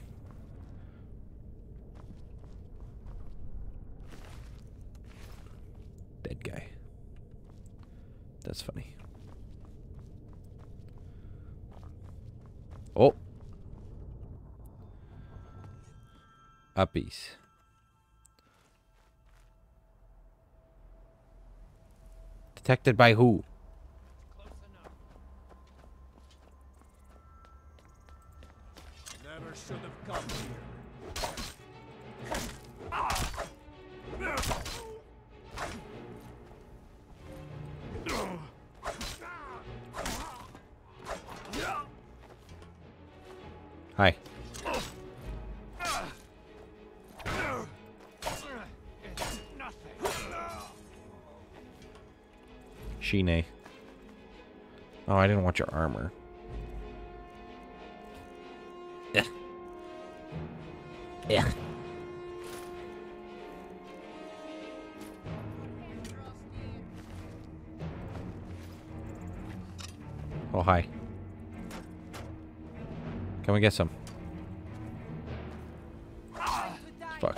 Dead guy. That's funny. Oh. Uppies. Detected by who? We get some? Fuck.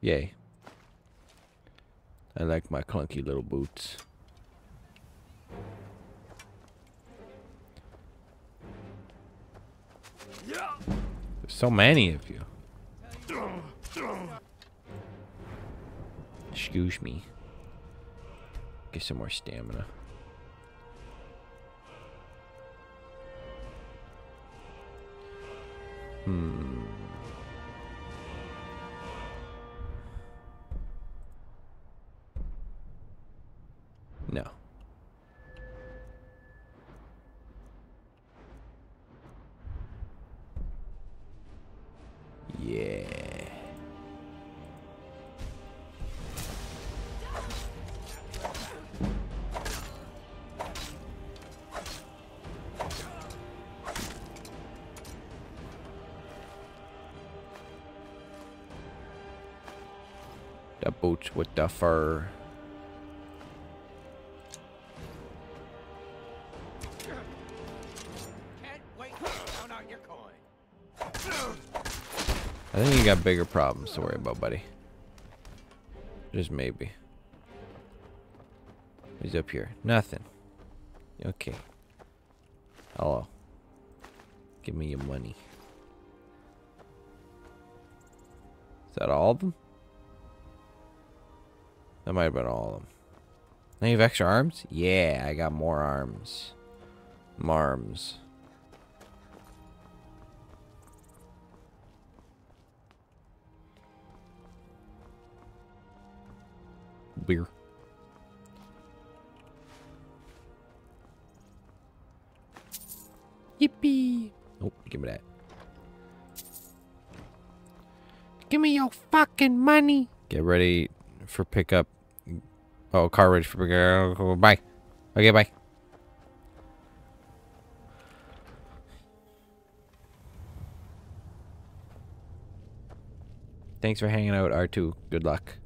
Yay. I like my clunky little boots. There's so many of you. Excuse me. Get some more stamina. Hmm. The boots with the fur. I think you got bigger problems to worry about, buddy. Just maybe. He's up here. Nothing. Okay. Hello. Give me your money. Is that all of them? That might have been all of them. Now you have extra arms? Yeah, I got more arms. Marms. Beer. Yippee! Oh, give me that. Give me your fucking money. Get ready for pickup. Oh, car ready for pickup. Bye. Okay, bye. Thanks for hanging out, R2. Good luck.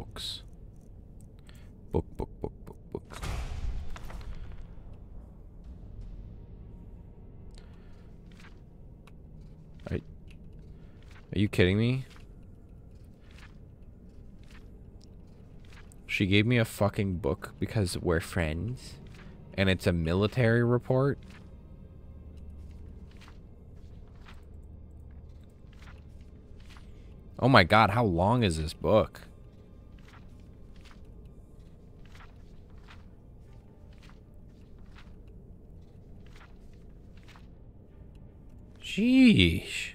Books. Book, book, book, book, book. Are, are you kidding me? She gave me a fucking book because we're friends. And it's a military report? Oh my god, how long is this book? Sheesh.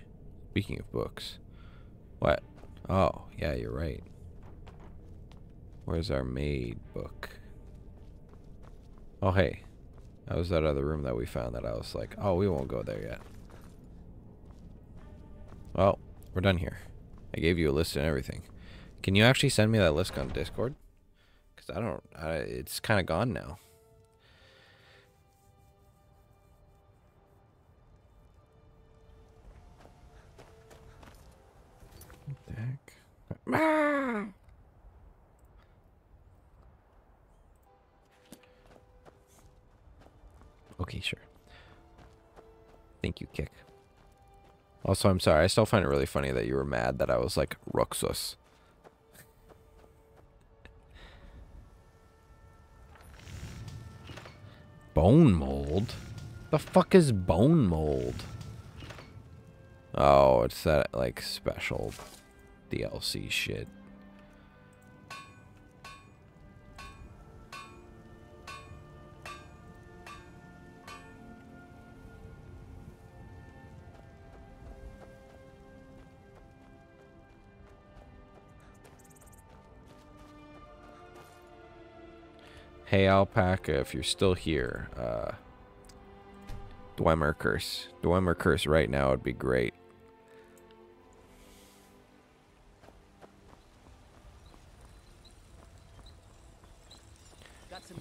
Speaking of books. What? Oh, yeah, you're right. Where's our maid book? Oh, hey. That was that other room that we found that I was like, oh, we won't go there yet. Well, we're done here. I gave you a list and everything. Can you actually send me that list on Discord? Because I don't, I, it's kind of gone now. Ah! Okay, sure. Thank you, Kick. Also, I'm sorry. I still find it really funny that you were mad that I was like Ruxus. Bone mold? The fuck is bone mold? Oh, it's that like special DLC shit. Hey Alpaca, if you're still here, uh Dwemer curse. Dwemer curse right now would be great.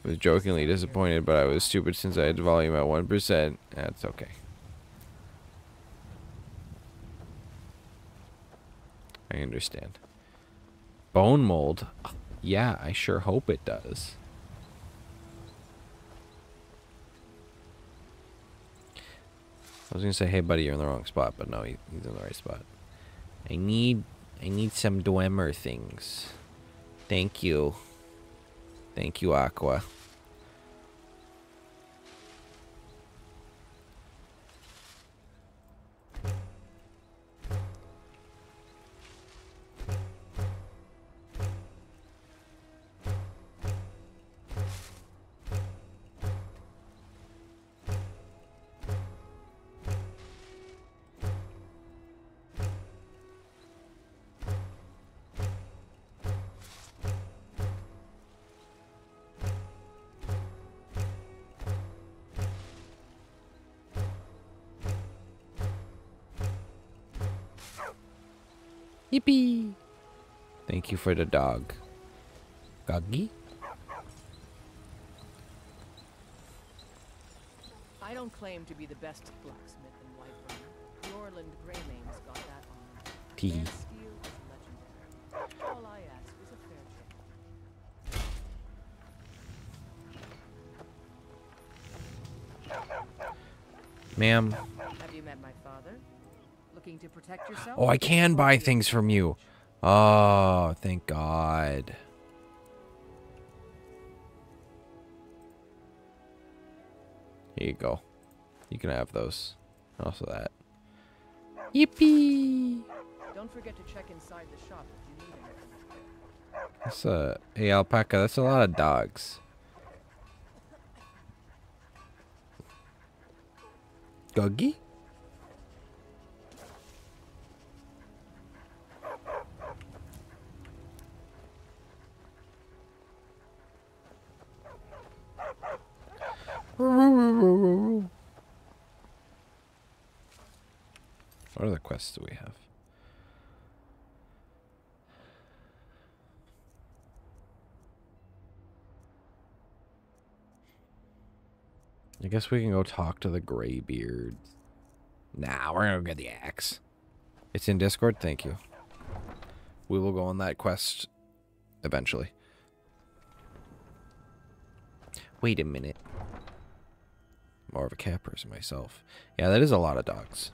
Was jokingly disappointed, but I was stupid since I had volume at 1%. That's okay. I understand. Bone mold? Yeah, I sure hope it does. I was gonna say, hey buddy, you're in the wrong spot, but no, he, he's in the right spot. I need, I need some Dwemer things. Thank you. Thank you, Aqua. For the dog. Goggy? I don't claim to be the best blacksmith in Whiterun. Eorlund Gray-Mane's got that honor. Tee. Their steel is legendary. All I ask is a fair trade. Ma'am. Have you met my father? Looking to protect yourself? Oh, I can buy things from you. Oh, thank God. Here you go. You can have those. Also that. Yippee! Don't forget to check inside the shop if you need anything. That's a hey alpaca. That's a lot of dogs. Guggy? What other quests do we have? I guess we can go talk to the Greybeards. Nah, we're gonna go get the axe. It's in Discord? Thank you. We will go on that quest eventually. Wait a minute. More of a cat person myself. Yeah, that is a lot of dogs.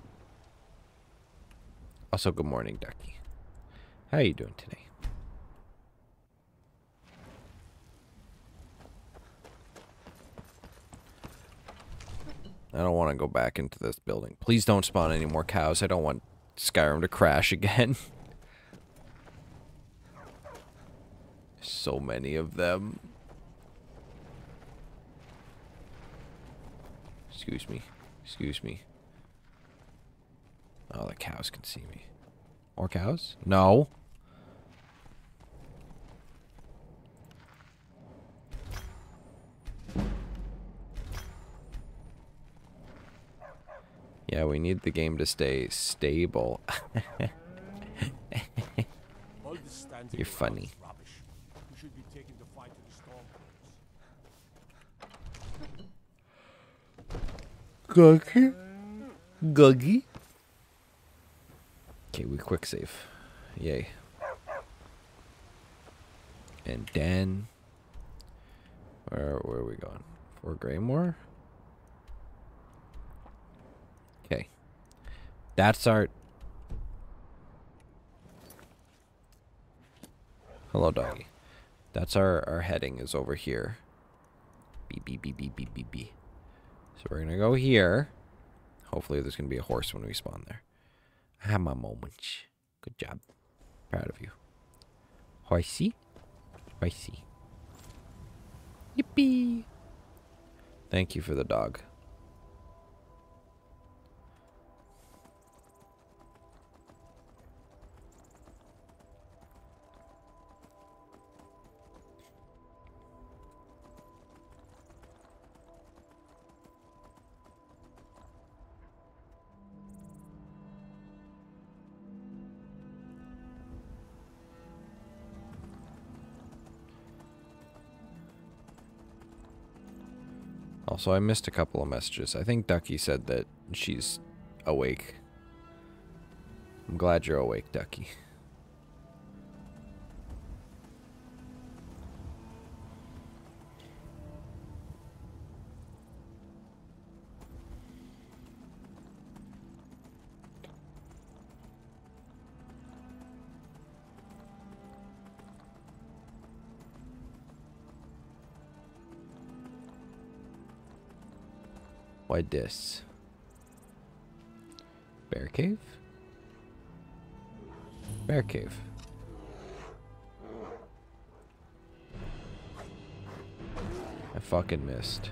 Also, good morning, Ducky. How are you doing today? I don't want to go back into this building. Please don't spawn any more cows. I don't want Skyrim to crash again. so many of them. Excuse me. Excuse me. Oh, the cows can see me. More cows? No. Yeah, we need the game to stay stable. You're funny. Guggy. Guggy. Okay, we quick save. Yay. And Dan. Where, where are we going? For Greymoor? Okay. That's our... Hello, doggy. That's our, our heading is over here. Beep, beep, beep, beep, beep, beep, beep. So we're going to go here. Hopefully there's going to be a horse when we spawn there. I have my moments. Good job. Proud of you. Horsey? Horsey. Yippee! Thank you for the dog. Also, I missed a couple of messages. I think Ducky said that she's awake. I'm glad you're awake, Ducky. Why this? Bear cave? Bear cave. I fucking missed.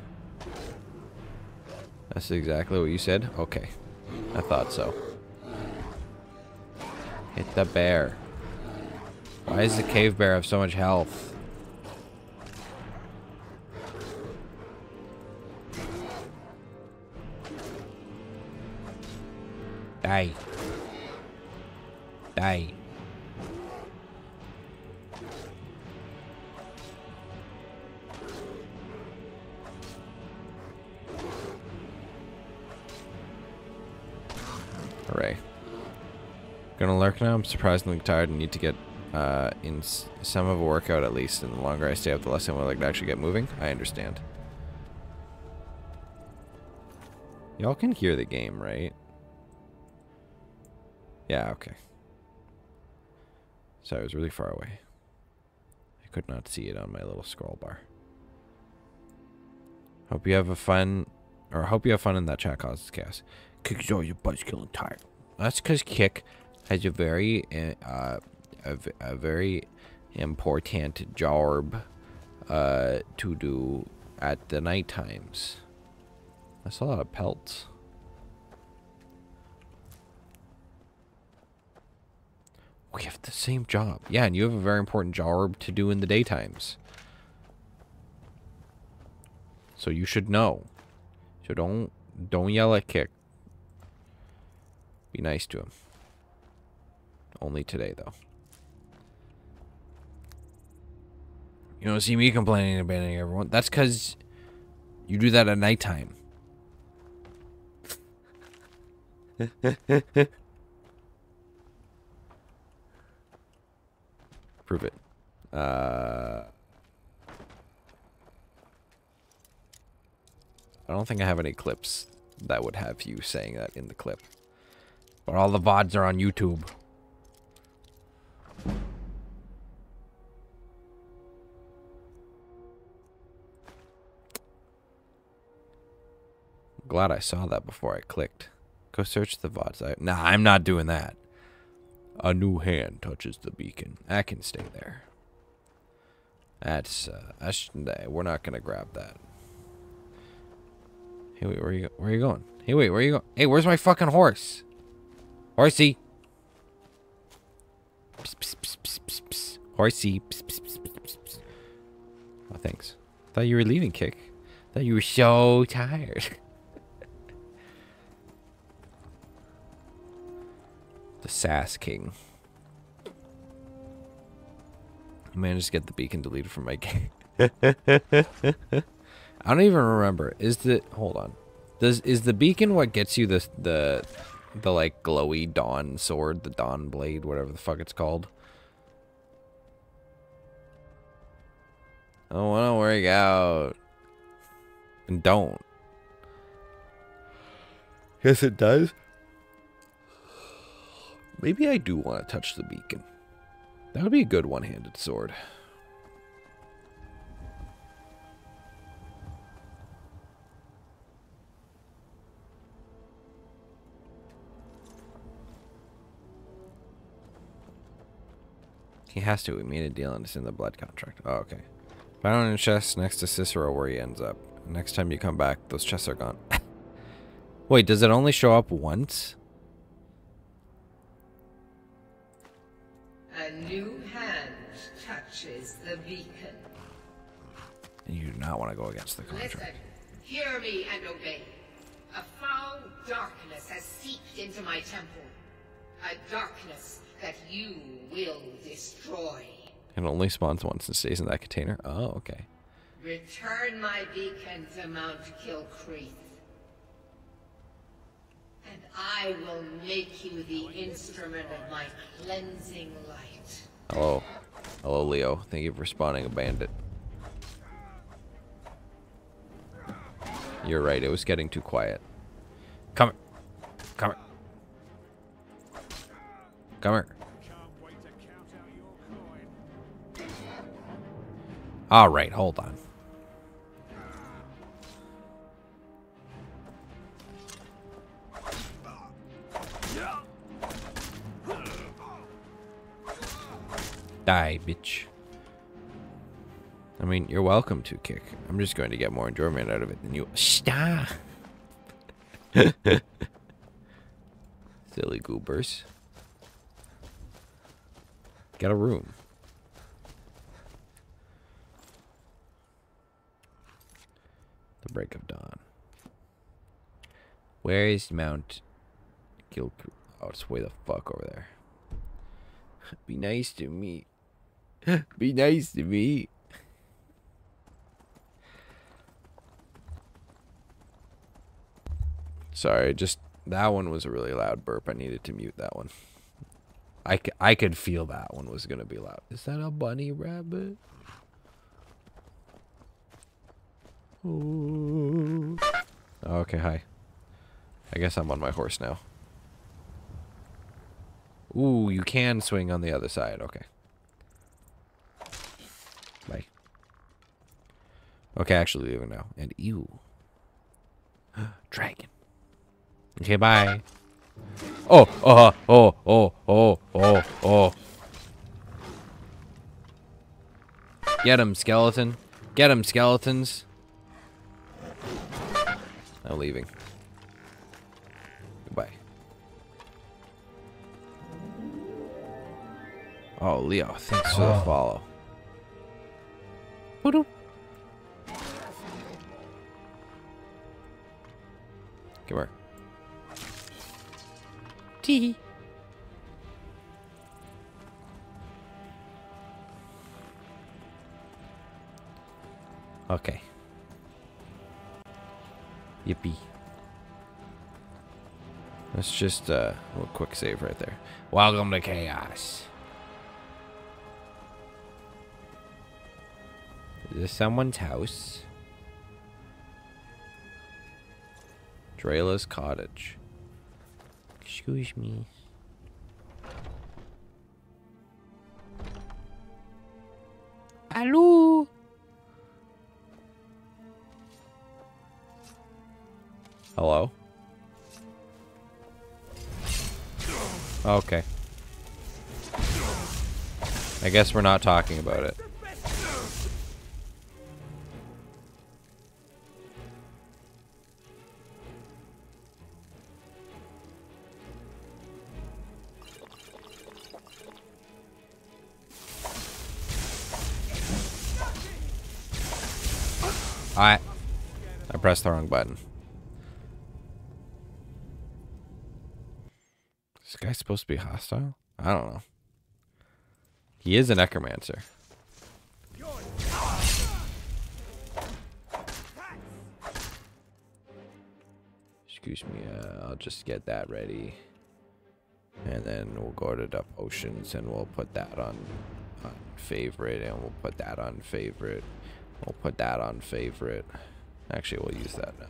That's exactly what you said? Okay. I thought so. Hit the bear. Why does the cave bear have so much health? Die. Die. Hooray. Gonna lurk now. I'm surprisingly tired and need to get uh, in some of a workout at least. And the longer I stay up, the less I'm willing to actually get moving. I understand. Y'all can hear the game, right? Yeah, okay. Sorry, I was really far away. I could not see it on my little scroll bar. Hope you have a fun, or hope you have fun in that chat causes chaos. Kick's always a buzzkill and tired. That's because Kick has a very, uh, a, a very important job, uh, to do at the night times. That's a lot of pelts. We have the same job. Yeah, and you have a very important job to do in the daytimes. So you should know. So don't don't yell at Kick. Be nice to him. Only today though. You don't see me complaining and abandoning everyone. That's because you do that at nighttime. Prove it. Uh, I don't think I have any clips that would have you saying that in the clip. But all the VODs are on YouTube. glad I saw that before I clicked. Go search the VODs. I, nah, I'm not doing that. A new hand touches the beacon. I can stay there. That's, uh, that's, we're not gonna grab that. Hey, wait, where are you, where are you going? Hey, wait, where are you going? Hey, where's my fucking horse? Horsey. Psst, psst, psst, psst. Horsey. Oh, thanks. Thought you were leaving, Kick. Thought you were so tired. the Sass King. I managed to get the beacon deleted from my game. I don't even remember. Is the hold on? Does is the beacon what gets you the the the like glowy dawn sword, the dawn blade, whatever the fuck it's called? I don't want to work out. And don't. Yes, it does. Maybe I do want to touch the beacon. That would be a good one-handed sword. He has to. We made a deal and it's in the blood contract. Oh, okay. Found in a chest next to Cicero where he ends up. Next time you come back, those chests are gone. Wait, does it only show up once? A new hand touches the beacon. And you do not want to go against the contract. Listen, hear me and obey. A foul darkness has seeped into my temple. A darkness that you will destroy. It only spawns once and stays in that container. Oh, okay. Return my beacon to Mount Kilkreath. And I will make you the instrument of my cleansing light. Hello. Hello, Leo. Thank you for spawning a bandit. You're right. It was getting too quiet. Come here. Come here. Come here. All right, hold on. Die, bitch. I mean, you're welcome to kick. I'm just going to get more enjoyment out of it than you. Stop. Silly goobers. Get a room. The break of dawn. Where is Mount Gil? Oh, it's way the fuck over there. Be nice to me. Be nice to me. Sorry, just that one was a really loud burp. I needed to mute that one. I, I could feel that one was going to be loud. Is that a bunny rabbit? Ooh. Okay, hi. I guess I'm on my horse now. Ooh, you can swing on the other side. Okay. Bye. Okay, actually leaving now. And ew. Dragon. Okay, bye. Oh, oh, oh, oh, oh, oh, oh. Get him, skeleton. Get him, skeletons. I'm leaving. Goodbye. Oh, Leo, thanks for the oh. follow. Woo-doo. Come here. Okay. Yippee. Let's just uh, a little quick save right there. Welcome to chaos. Is this someone's house? Drelas' cottage. Excuse me. Hello. Hello? Okay. I guess we're not talking about it. I I pressed the wrong button. This guy's supposed to be hostile? I don't know. He is a necromancer. Excuse me, uh, I'll just get that ready. And then we'll go to the potions and we'll put that on, on favorite and we'll put that on favorite. We'll put that on favorite. Actually, we'll use that now.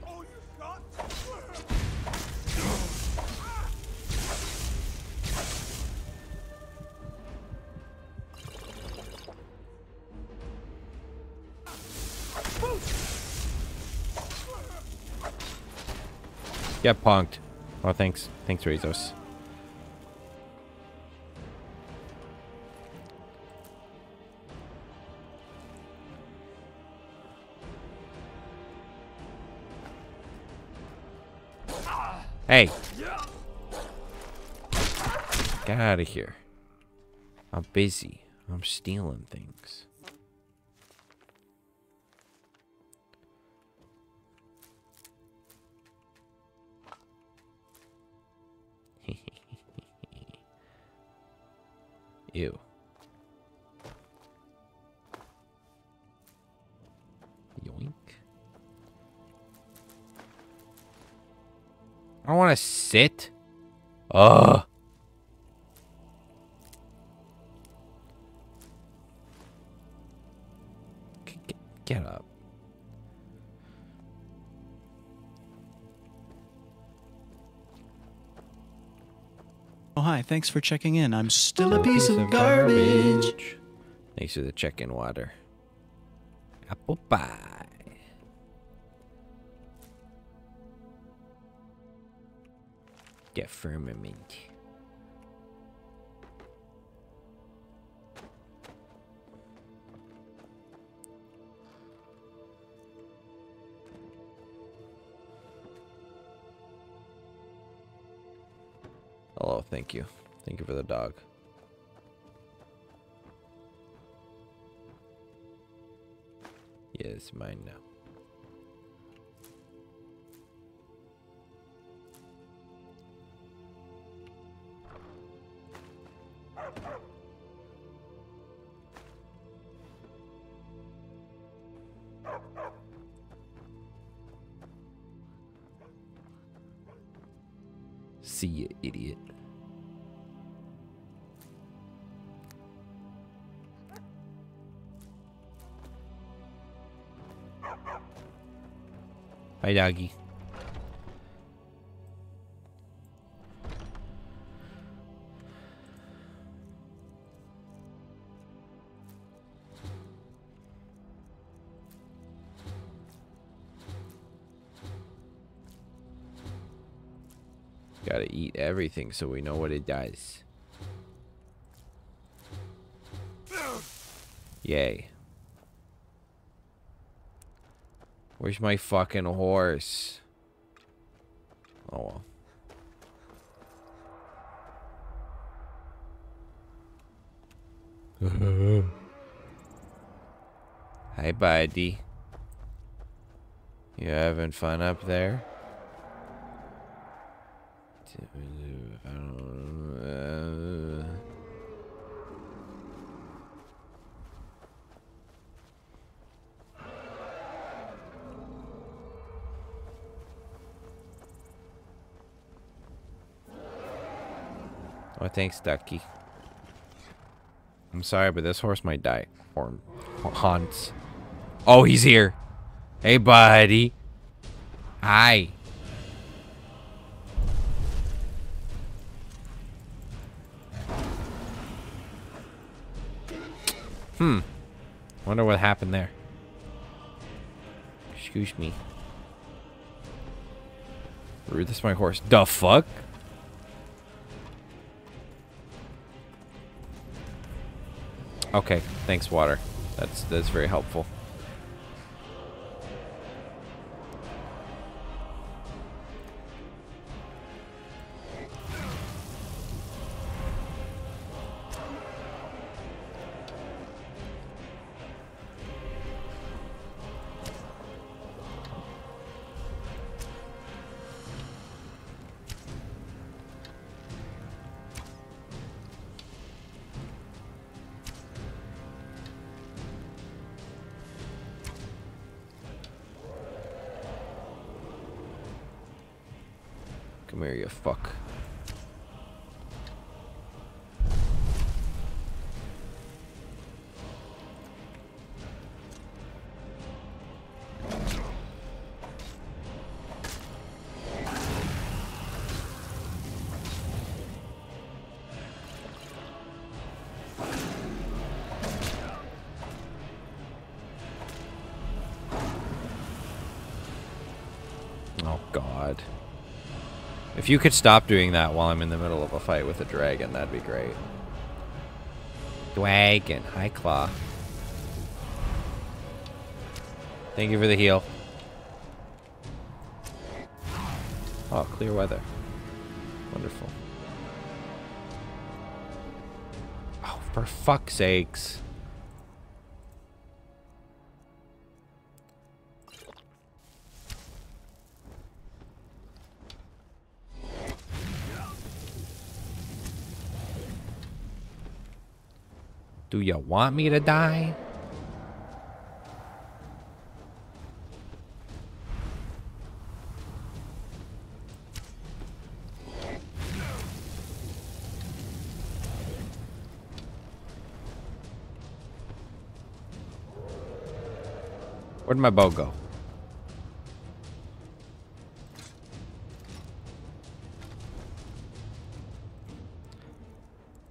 Get punked. Oh, thanks. Thanks, Rezos. Hey. Get out of here. I'm busy. I'm stealing things. Ew. I want to sit. Ugh. Get up. Oh, hi. Thanks for checking in. I'm still a piece, of, garbage. Thanks for the check-in water. Apple pie. Get firmament. Hello, thank you. Thank you for the dog. Yes, mine now. Bye, doggy. Gotta eat everything so we know what it does. Yay. Where's my fucking horse? Oh well. Hi, buddy. You having fun up there? Uh, Thanks, Ducky. I'm sorry, but this horse might die. Or haunts. Oh, he's here. Hey, buddy. Hi. Hmm. Wonder what happened there. Excuse me. Rude, this is my horse. The fuck? Okay, thanks, water. That's that's very helpful. If you could stop doing that while I'm in the middle of a fight with a dragon, that'd be great. Dragon. High Claw. Thank you for the heal. Oh, clear weather. Wonderful. Oh, for fuck's sakes. Do you want me to die? Where'd my bow go?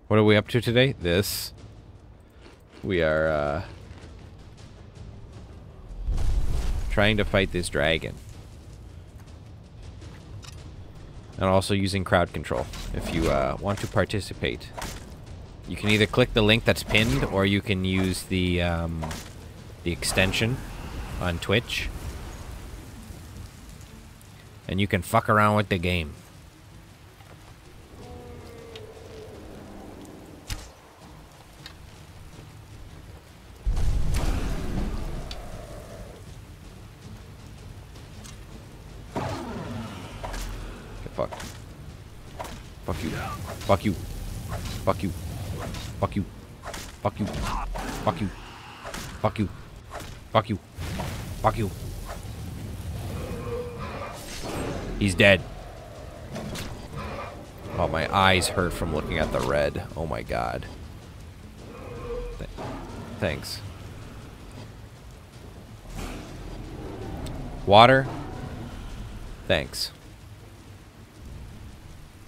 What are we up to today? This. We are, uh... Trying to fight this dragon. And also using crowd control. If you, uh, want to participate. You can either click the link that's pinned, or you can use the, um... The extension on Twitch. And you can fuck around with the game. Fuck you. Fuck you. Fuck you. Fuck you. Fuck you. Fuck you. Fuck you. Fuck you. He's dead. Oh, my eyes hurt from looking at the red. Oh my god. Th thanks. Water? Thanks.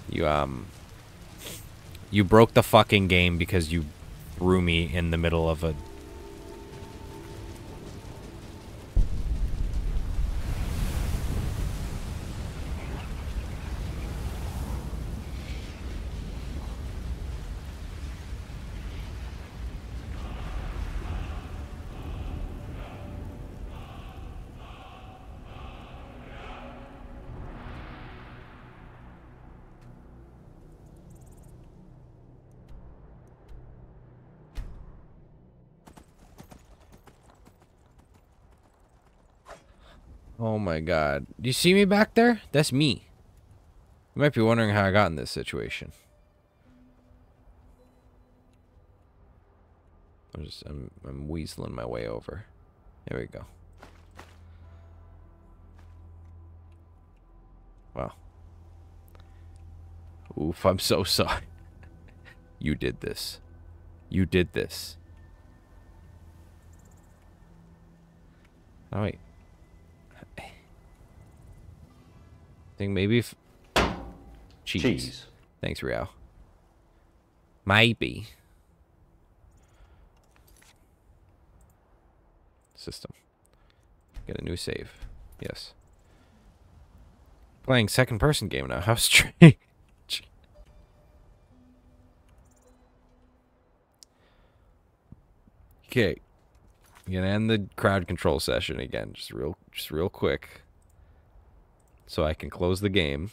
You, um... You broke the fucking game because you threw me in the middle of a Oh my god. Do you see me back there? That's me. You might be wondering how I got in this situation. I'm just I'm I'm weaseling my way over. There we go. Wow. Oof, I'm so sorry. you did this. You did this. Oh wait. Think maybe if cheese. Cheese. Thanks, Rio. Maybe. System. Get a new save. Yes. Playing second person game now. How strange. Okay. Gonna end the crowd control session again. Just real just real quick so I can close the game.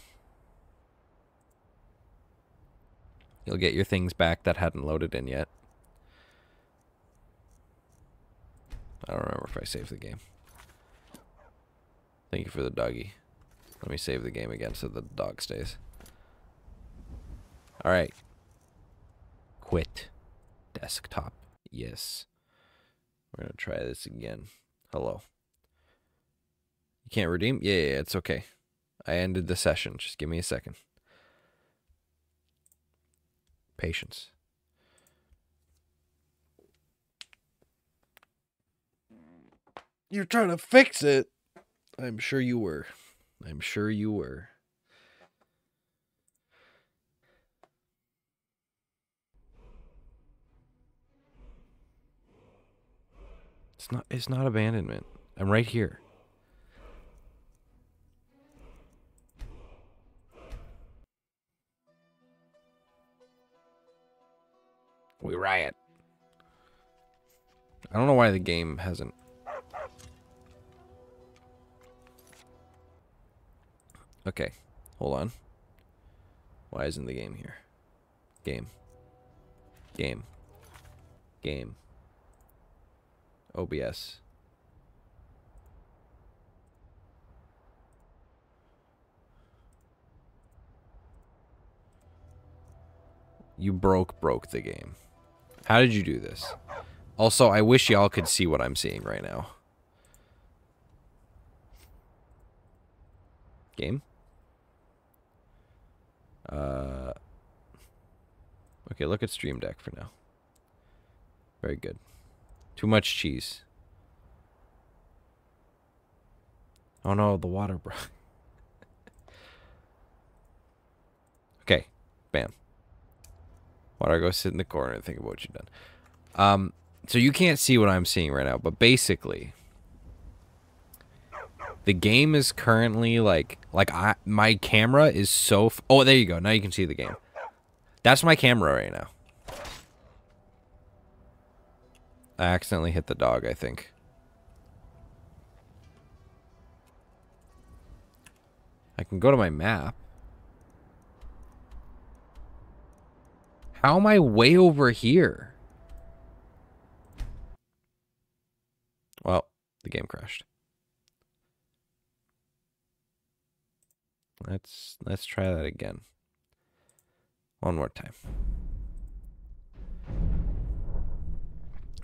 You'll get your things back that hadn't loaded in yet. I don't remember if I saved the game. Thank you for the doggy. Let me save the game again so the dog stays. Alright. Quit. Desktop. Yes. We're going to try this again. Hello. You can't redeem? Yeah, yeah, it's okay. I ended the session. Just give me a second. Patience. You're trying to fix it. I'm sure you were. I'm sure you were. It's not it's not abandonment. I'm right here. We riot. I don't know why the game hasn't. Okay, hold on. Why isn't the game here? Game. Game. Game. OBS. You broke broke the game. How did you do this? Also, I wish y'all could see what I'm seeing right now. Game? Uh Okay, look at Stream Deck for now. Very good. Too much cheese. Oh no, the water broke. okay, bam. Water, go sit in the corner and think about what you've done. Um, so you can't see what I'm seeing right now, but basically, the game is currently like like I my camera is so. oh, there you go. Now you can see the game. That's my camera right now. I accidentally hit the dog. I think. I can go to my map. How am I way over here? Well, the game crashed. Let's let's try that again. One more time.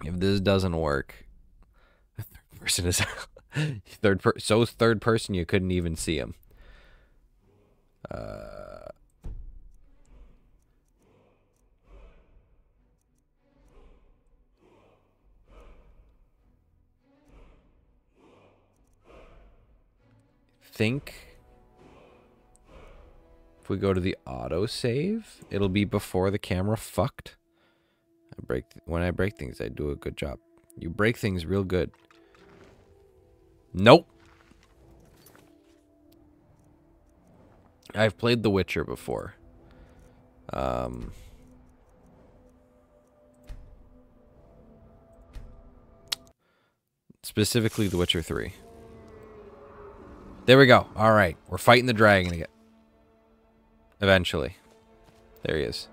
If this doesn't work, the third person is third per so third person you couldn't even see him. Uh think if we go to the auto save, it'll be before the camera fucked. I break when I break things, I do a good job. You break things real good. Nope. I've played The Witcher before. Um specifically The Witcher 3. There we go. All right. We're fighting the dragon again. Eventually. There he is.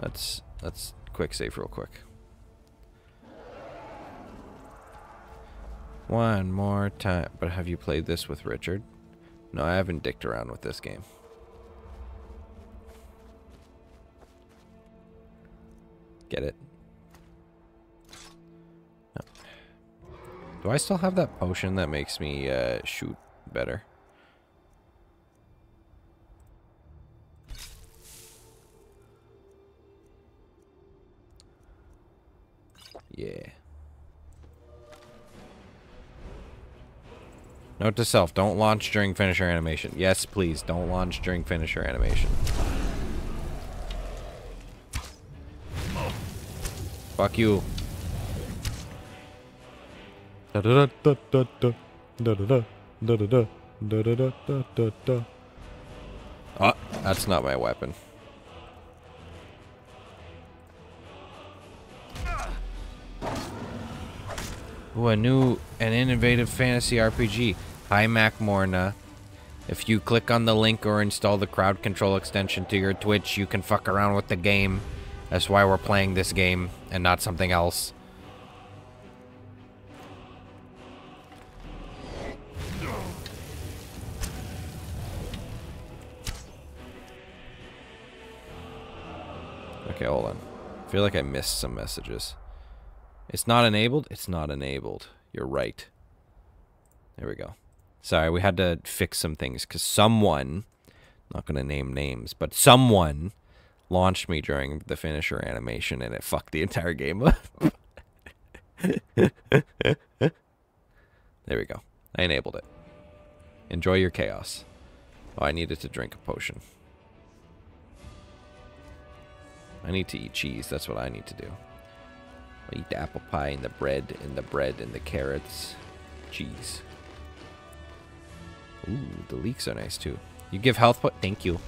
Let's let's quick save real quick. One more time. But have you played this with Richard? No, I haven't dicked around with this game. Get it? Do I still have that potion that makes me uh, shoot better? Yeah. Note to self, don't launch during finisher animation. Yes, please, don't launch during finisher animation. Fuck you. Oh, that's not my weapon. Ooh, a new and innovative fantasy RPG. Hi, Mac Morna. If you click on the link or install the crowd control extension to your Twitch, you can fuck around with the game. That's why we're playing this game and not something else. Okay, hold on. I feel like I missed some messages. It's not enabled? It's not enabled. You're right. There we go. Sorry, we had to fix some things because someone, not going to name names, but someone launched me during the finisher animation and it fucked the entire game up. there we go. I enabled it. Enjoy your chaos. Oh, I needed to drink a potion. I need to eat cheese. That's what I need to do. I'll eat the apple pie and the bread and the bread and the carrots. Cheese. Ooh, the leeks are nice too. You give health point? Thank you.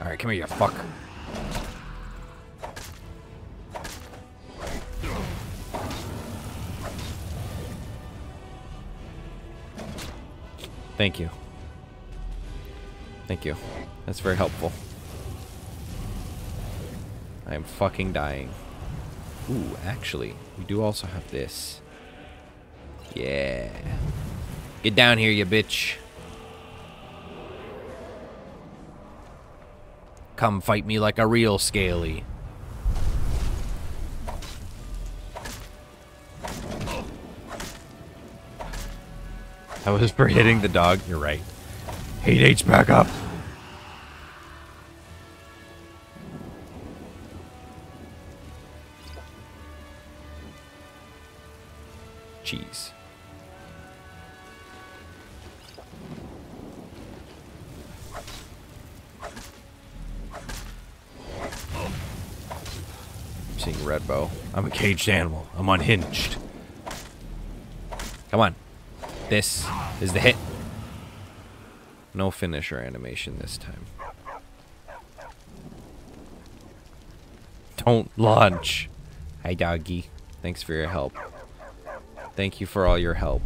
Alright, come here, you fuck. Thank you. Thank you. That's very helpful. I am fucking dying. Ooh, actually, we do also have this. Yeah. Get down here, you bitch. Come fight me like a real scaly. I was for hitting the dog. You're right. Hate H back up. Cheese. I'm seeing red bow. I'm a caged animal. I'm unhinged. Come on. This is the hit. No finisher animation this time. Don't launch. Hi, doggy. Thanks for your help. Thank you for all your help.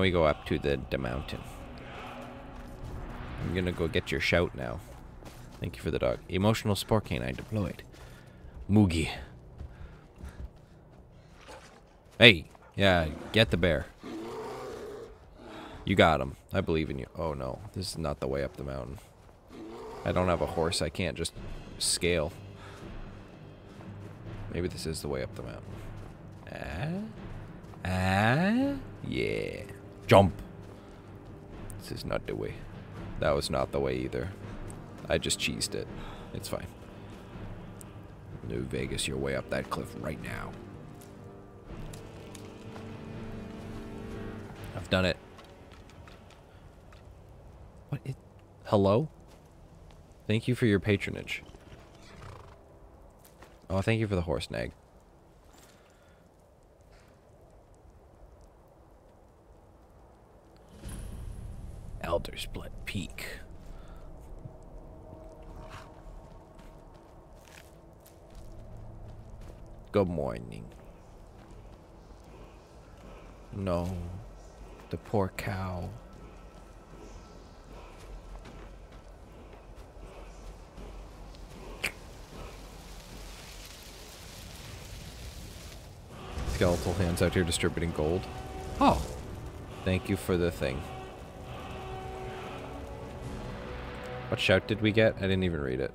Now we go up to the, the mountain. I'm gonna go get your shout now. Thank you for the dog. Emotional support canine deployed. Moogie. Hey, yeah, get the bear. You got him. I believe in you. Oh no, this is not the way up the mountain. I don't have a horse. I can't just scale. Maybe this is the way up the mountain. Ah? Ah? Yeah. Jump. This is not the way. That was not the way either. I just cheesed it. It's fine. New Vegas, your way up that cliff right now. I've done it. What? Hello? Thank you for your patronage. Oh, thank you for the horse nag. Blood Peak. Good morning. No. The poor cow. Skeletal hands out here distributing gold. Oh. Thank you for the thing. What shout did we get? I didn't even read it.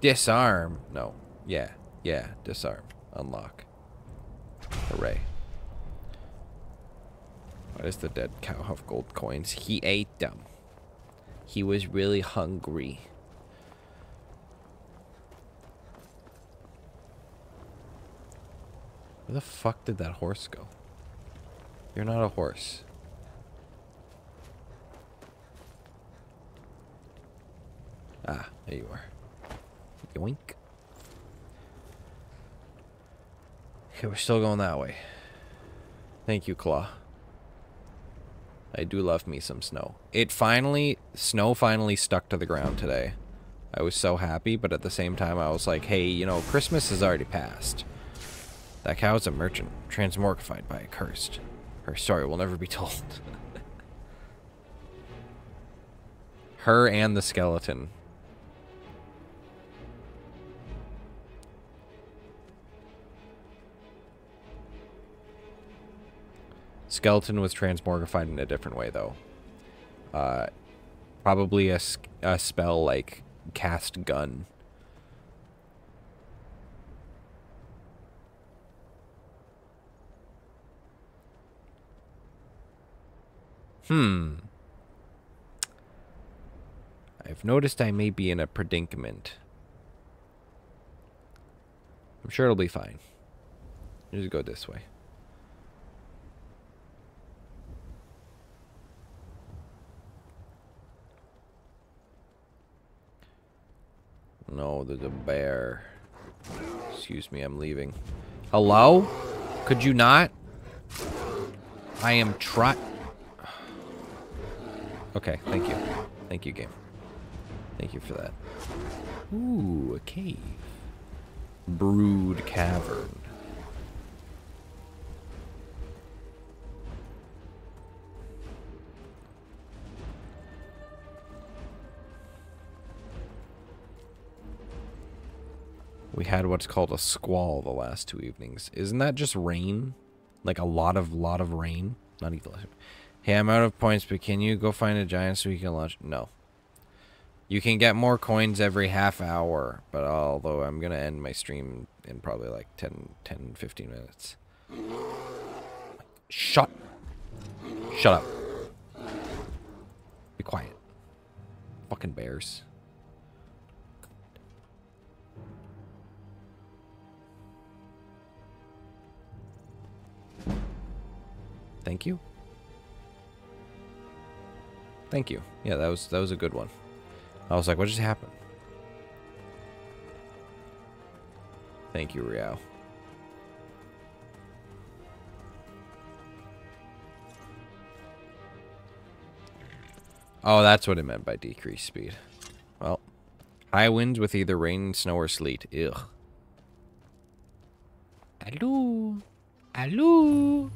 Disarm. No. Yeah. Yeah. Disarm. Unlock. Hooray. Why does the dead cow have gold coins? He ate them. He was really hungry. Where the fuck did that horse go? You're not a horse. Ah, there you are. Yoink. Okay, we're still going that way. Thank you, Claw. I do love me some snow. It finally, snow finally stuck to the ground today. I was so happy, but at the same time I was like, hey, you know, Christmas has already passed. That cow is a merchant, transmorgified by a cursed. Her story will never be told. Her and the skeleton. Skeleton was transmorgified in a different way, though. Uh, probably a, a spell like cast gun. Hmm. I've noticed I may be in a predicament. I'm sure it'll be fine. Just go this way. No, there's a bear. Excuse me, I'm leaving. Hello? Could you not? I am try. Okay, thank you. Thank you, game. Thank you for that. Ooh, a cave. Brood Cavern. We had what's called a squall the last two evenings. Isn't that just rain? Like a lot of, lot of rain? Not even. Hey, I'm out of points, but can you go find a giant so we can launch? No. You can get more coins every half hour, but although I'm going to end my stream in probably like 10, 10, 15 minutes. Shut. Shut up. Be quiet. Fucking bears. Thank you. Thank you. Yeah, that was that was a good one. I was like, what just happened? Thank you, Riao. Oh, that's what it meant by decreased speed. Well, high winds with either rain, snow, or sleet. Ugh. Hello. Hello.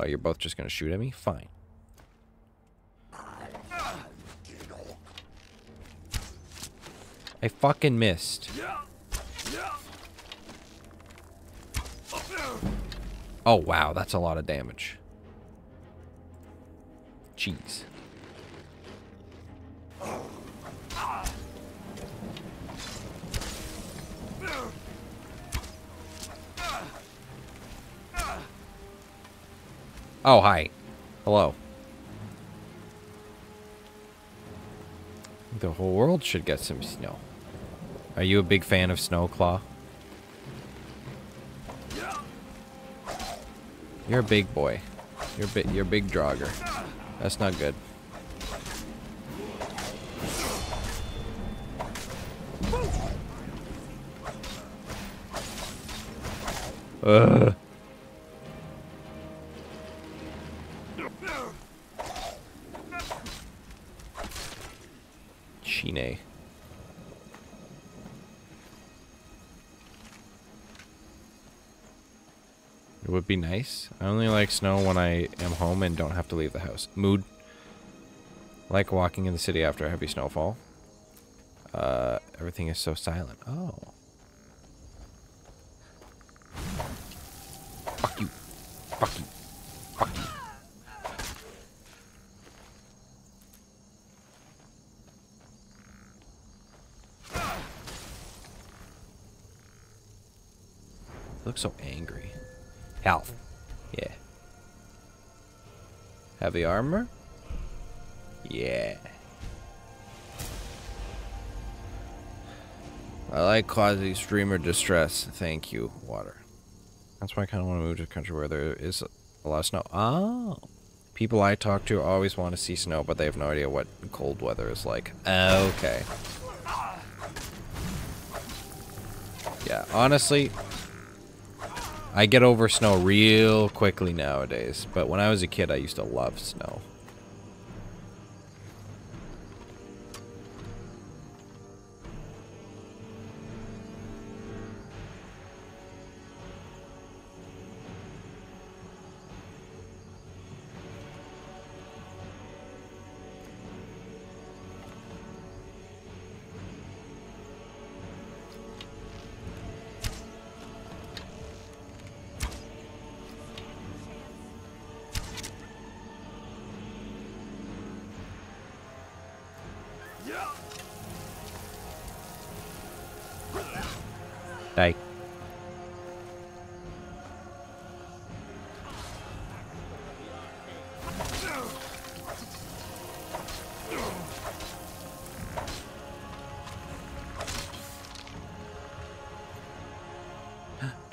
Oh, you're both just gonna shoot at me? Fine. I fucking missed. Oh, wow. That's a lot of damage. Jeez. Oh, hi. Hello. The whole world should get some snow. Are you a big fan of Snowclaw? You're a big boy. You're bit. You're a big drogger. That's not good. Ugh. Nice. I only like snow when I am home and don't have to leave the house. Mood. Like walking in the city after a heavy snowfall. Uh, everything is so silent. Oh. Fuck you. Fuck you. Fuck you. looks so angry. Health. Yeah. Heavy armor? Yeah. I like quasi streamer distress. Thank you, water. That's why I kind of want to move to a country where there is a lot of snow. Oh. People I talk to always want to see snow, but they have no idea what cold weather is like. Okay. Yeah, honestly, I get over snow real quickly nowadays, but when I was a kid, I used to love snow.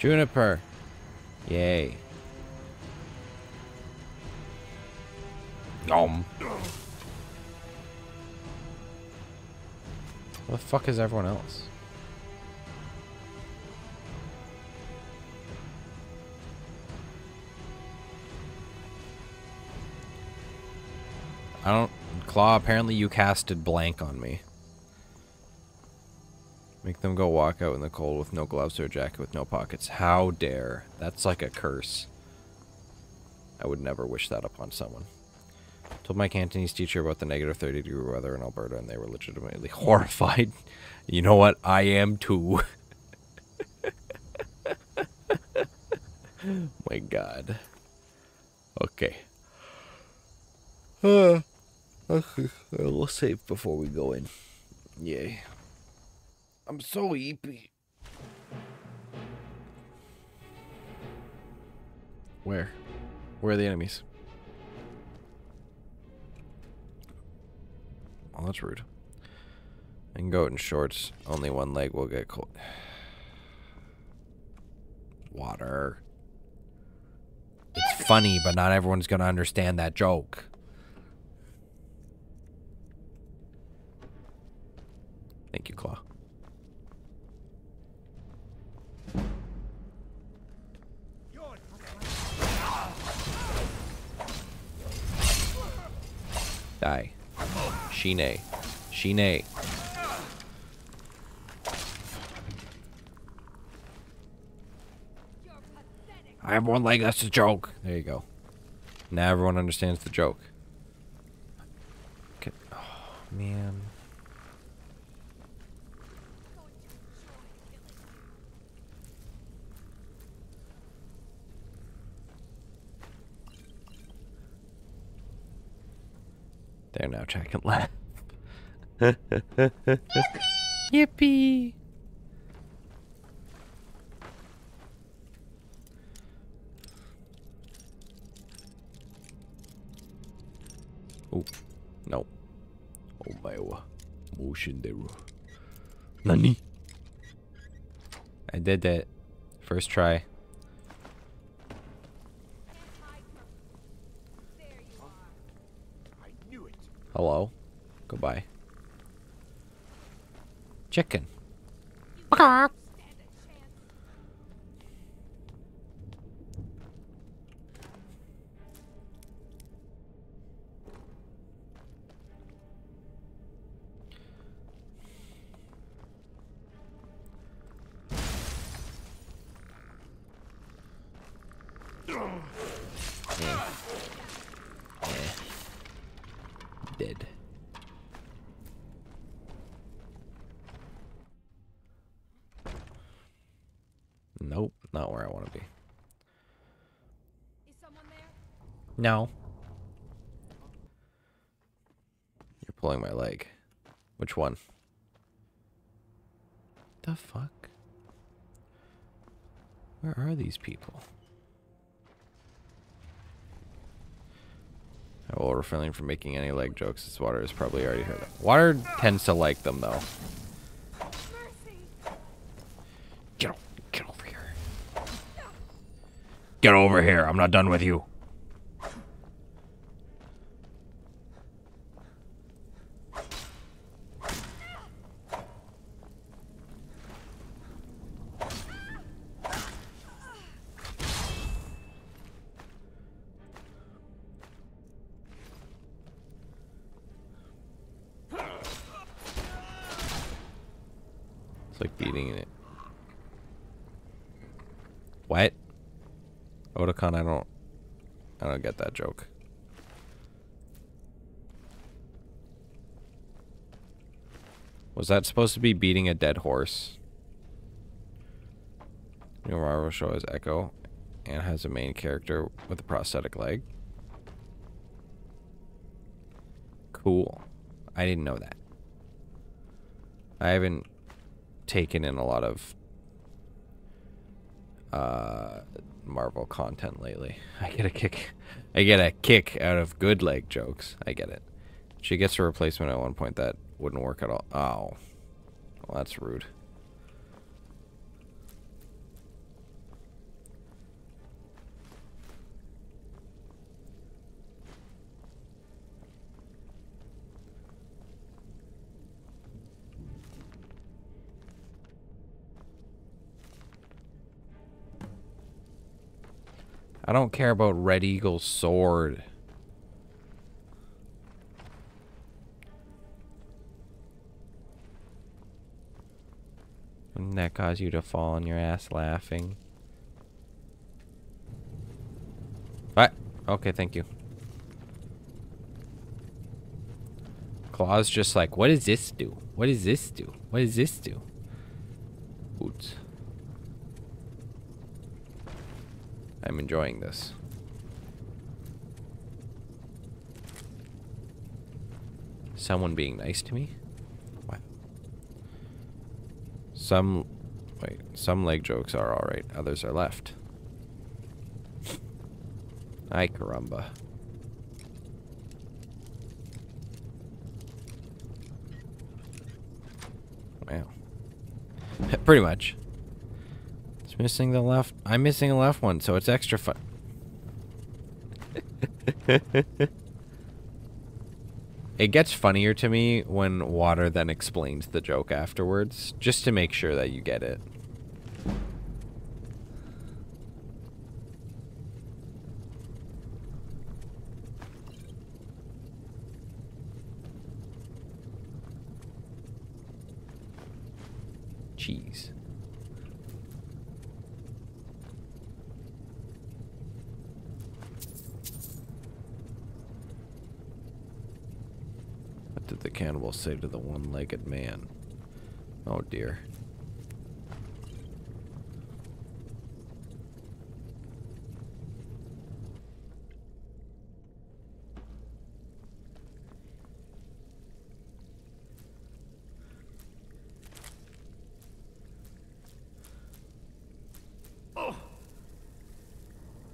Juniper. Yay. Nom. Where the fuck is everyone else? I don't... Claw, apparently you casted blank on me. Make them go walk out in the cold with no gloves or a jacket with no pockets. How dare. That's like a curse. I would never wish that upon someone. Told my Cantonese teacher about the negative 30 degree weather in Alberta and they were legitimately horrified. You know what? I am too. my god. Okay. Uh, okay. We'll save before we go in. Yay. I'm so eepy. Where? Where are the enemies? Oh, that's rude. I can go out in shorts. Only one leg will get cold. Water. It's funny, but not everyone's to understand that joke. Shine. Shine. I have one leg, that's a joke. There you go. Now everyone understands the joke. Okay. Oh, man. There now, check and laugh. Yippee! Oh, no. Oh my wa. Motion there. Nani? I did that. First try. Hello. Goodbye. Chicken. No. You're pulling my leg. Which one? The fuck? Where are these people? I will refrain from making any leg jokes. This water has probably already heard them. Water tends to like them though. Get, get over here. Get over here. I'm not done with you. It's like beating it. What? Otakon, I don't I don't that joke. Was that supposed to be beating a dead horse? New Marvel show is Echo and has a main character with a prosthetic leg. Cool. I didn't know that. I haven't taken in a lot of uh Marvel content lately. I get a kick I get a kick out of good leg jokes. I get it. She gets a replacement at one point that wouldn't work at all. Oh. Well, that's rude. I don't care about Red Eagle's sword. Wouldn't that cause you to fall on your ass laughing? What? Okay, thank you. Claw's just like, what does this do? What does this do? What does this do? I'm enjoying this. Someone being nice to me? What? Some... Wait, some leg jokes are alright, others are left. Ay caramba. Wow. Pretty much. It's missing the left. I'm missing a left one, so it's extra fun. it gets funnier to me when Water then explains the joke afterwards, just to make sure that you get it. Cheese. What did the say to the one-legged man? Oh dear.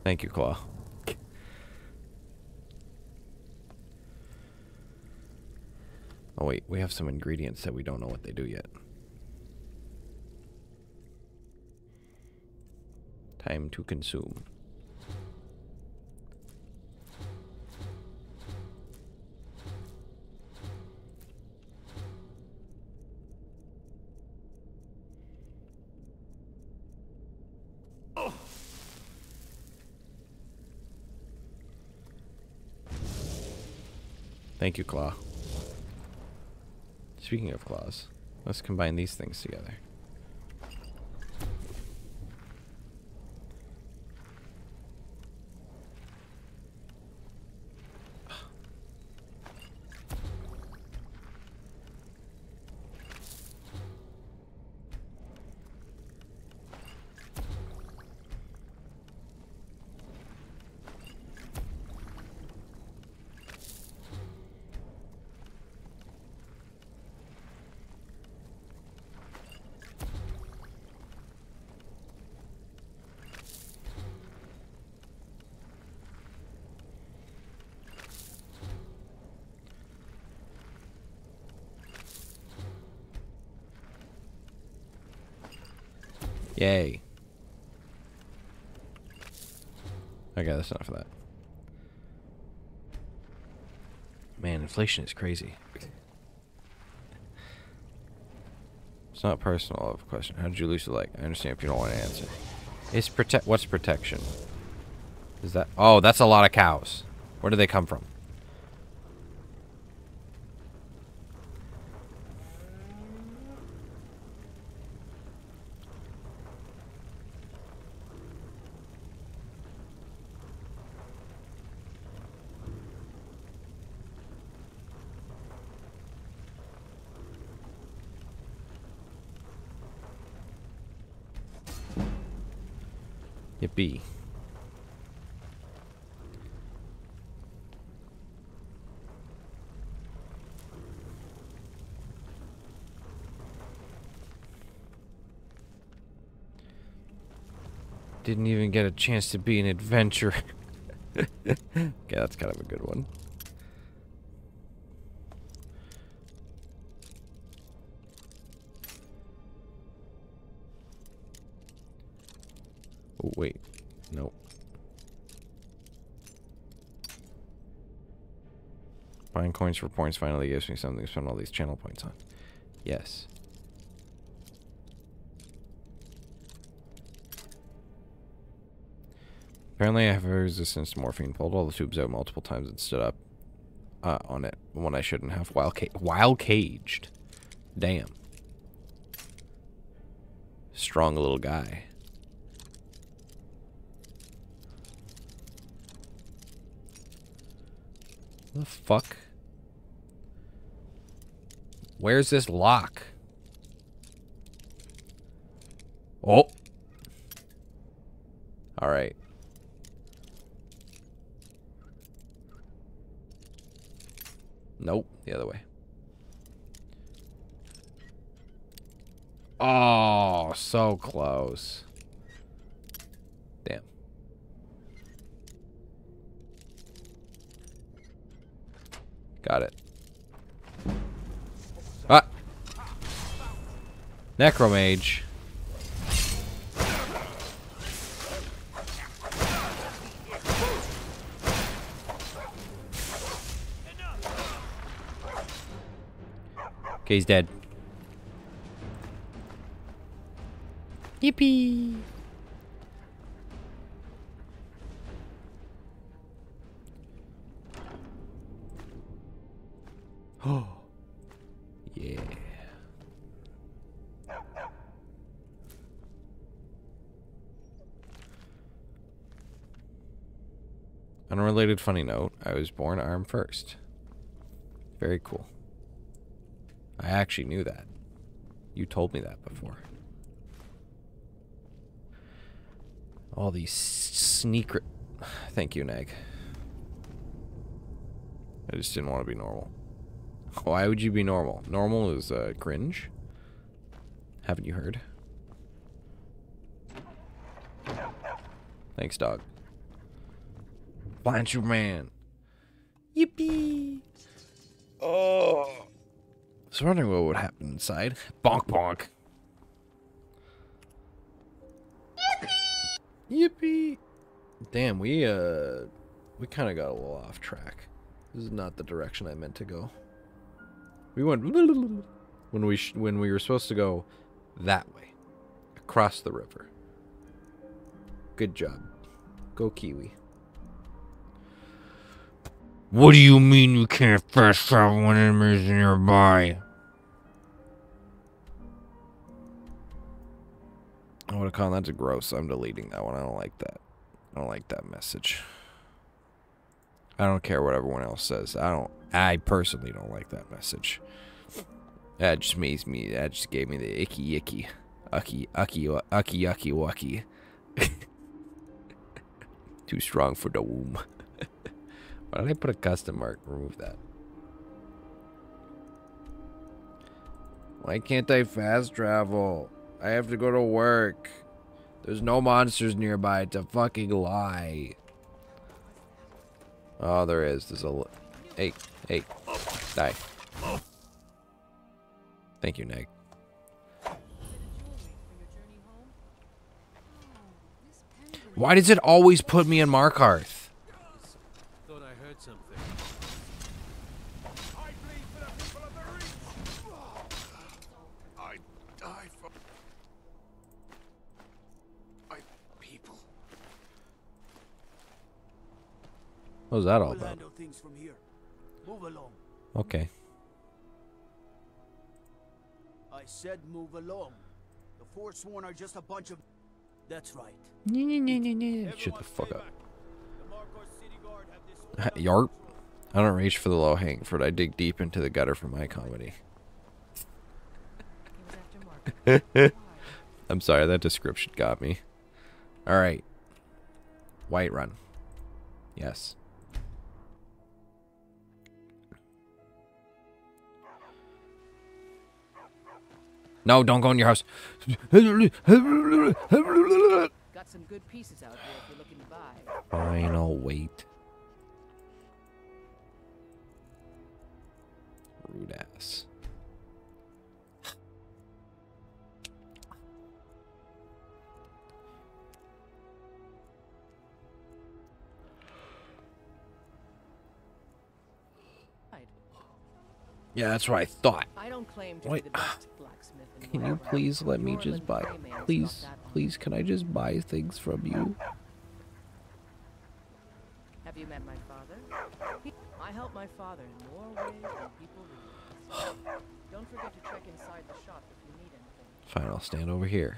Thank you, Claw. Wait, we have some ingredients that we don't know what they do yet. Time to consume. Thank you, Claw. Speaking of claws, let's combine these things together. Yay. Okay, that's enough of that. Man, inflation is crazy. It's not personal of a question. How did you lose the leg? I understand if you don't want to answer. It's protect what's protection? Is that Oh, that's a lot of cows. Where do they come from? Yippee. Didn't even get a chance to be an adventurer. okay, that's kind of a good one. Oh, wait. Nope. Buying coins for points finally gives me something to spend all these channel points on. Yes. Apparently, I have a resistance to morphine. Pulled all the tubes out multiple times and stood up uh, on it when I shouldn't have. While, ca- while caged. Damn. Strong little guy. The fuck? Where's this lock? Oh. All right. Nope, the other way. Oh, so close. Damn. Got it. Ah! Necromage. Okay, he's dead. Yippee! Oh. yeah. Unrelated funny note, I was born arm first. Very cool. I actually knew that. You told me that before. All these sneaker. Thank you, Nag. I just didn't want to be normal. Why would you be normal? Normal is uh, cringe. Haven't you heard? Thanks, dog. Blanche man. Yippee! Was wondering what would happen inside. Bonk bonk. Yippee! Yippee! Damn, we uh, we kind of got a little off track. This is not the direction I meant to go. We went when we when we were supposed to go that way, across the river. Good job, go Kiwi. What do you mean you can't fast travel when enemies nearby? I would have called that's a gross. I'm deleting that one. I don't like that. I don't like that message. I don't care what everyone else says. I don't. I personally don't like that message. That just makes me. That just gave me the icky icky, ucky ucky ucky yucky wucky. Too strong for the womb. Why did I put a custom mark? Remove that. Why can't I fast travel? I have to go to work. There's no monsters nearby. It's a fucking lie. Oh, there is. There's a... Hey, hey. Die. Thank you, Neg. Why does it always put me in Markarth? Thought I heard something. I die for my people. What was that all about? handle things from here. Move along. Okay. I said move along. The Forsworn are just a bunch of. That's right. Shut the fuck up. Yarp. I don't reach for the low hanging fruit. I dig deep into the gutter for my comedy. I'm sorry, that description got me. Alright. Whiterun. Yes. No, don't go in your house. Got some good pieces out here if you're looking to buy. Fine, I'll wait. Rude ass. Yeah, that's what I thought. I don't claim to Wait. be the best Can you please let me just buy? Please, please, can I just buy things from you? Have you met my father? He- I help my father in more ways than people realize. Don't forget to check inside the shop if you need anything. Fine, I'll stand over here.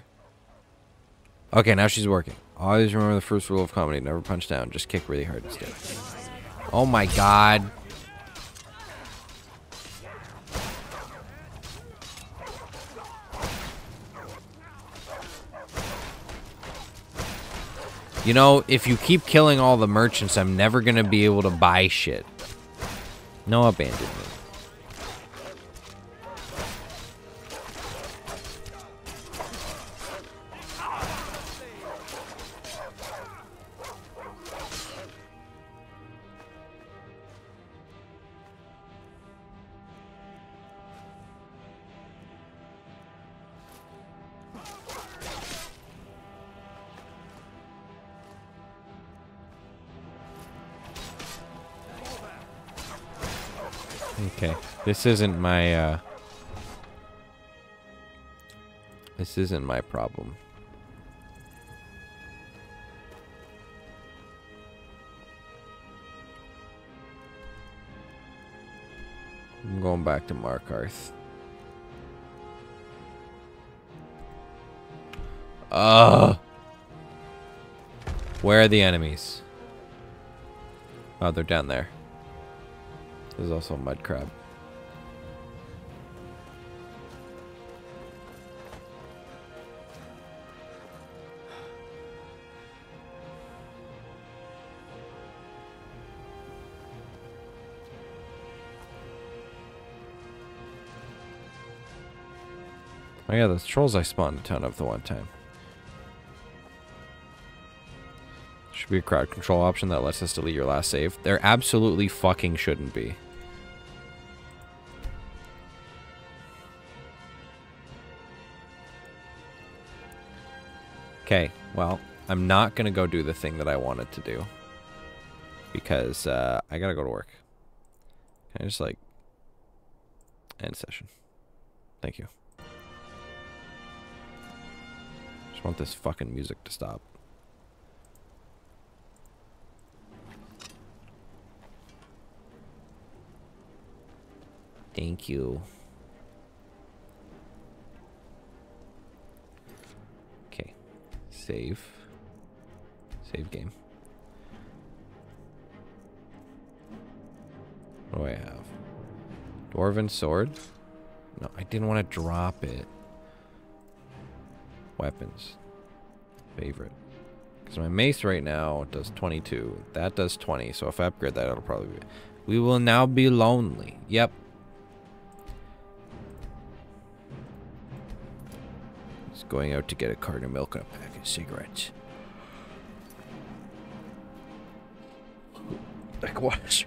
Okay, now she's working. Always remember the first rule of comedy: never punch down, just kick really hard instead. Oh my god. You know, if you keep killing all the merchants, I'm never gonna be able to buy shit. No abandonment. This isn't my, uh... This isn't my problem. I'm going back to Markarth. Ugh! Where are the enemies? Oh, they're down there. There's also a mud crab. Oh yeah, those trolls I spawned a ton of the one time. Should be a crowd control option that lets us delete your last save. There absolutely fucking shouldn't be. Okay, well, I'm not going to go do the thing that I wanted to do. Because uh, I got to go to work. Can I just, like, end session? Thank you. Want this fucking music to stop. Thank you. Okay. Save. Save game. What do I have? Dwarven sword? No, I didn't want to drop it. Weapons. Favorite. Because my mace right now does 22. That does 20. So if I upgrade that, it'll probably be... We will now be lonely. Yep. Just going out to get a carton of milk and a pack of cigarettes. Like what?